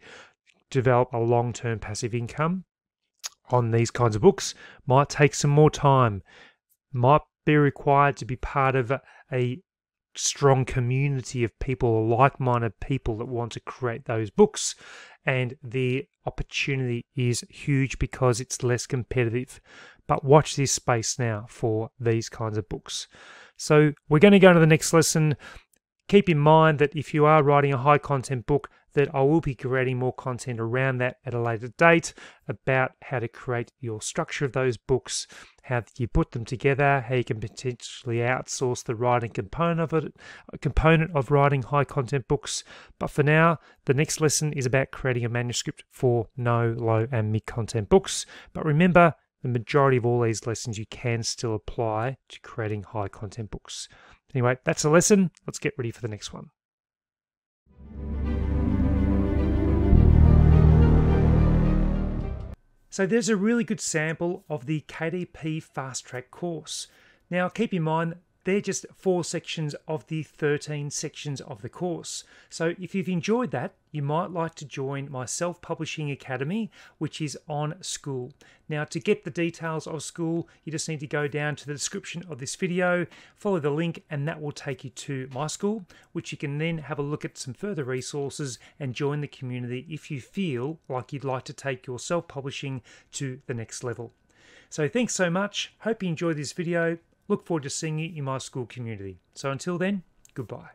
develop a long term passive income on these kinds of books might take some more time, might be required to be part of a, a strong community of people, like minded people that want to create those books. And the opportunity is huge because it's less competitive. But watch this space now for these kinds of books. So, we're going to go to the next lesson. Keep in mind that if you are writing a high content book, that I will be creating more content around that at a later date about how to create your structure of those books, how you put them together, how you can potentially outsource the writing component of it, a component of writing high content books. But for now, the next lesson is about creating a manuscript for no, low, and mid content books. But remember, the majority of all these lessons you can still apply to creating high content books. Anyway, that's a lesson. Let's get ready for the next one. So there's a really good sample of the KDP Fast Track course. Now keep in mind they're just four sections of the 13 sections of the course. So if you've enjoyed that, you might like to join my Self Publishing Academy, which is on Skool. Now, to get the details of Skool, you just need to go down to the description of this video, follow the link, and that will take you to my Skool, which you can then have a look at some further resources and join the community if you feel like you'd like to take your self publishing to the next level. So, thanks so much. Hope you enjoyed this video. Look forward to seeing you in my Skool community. So until then, goodbye.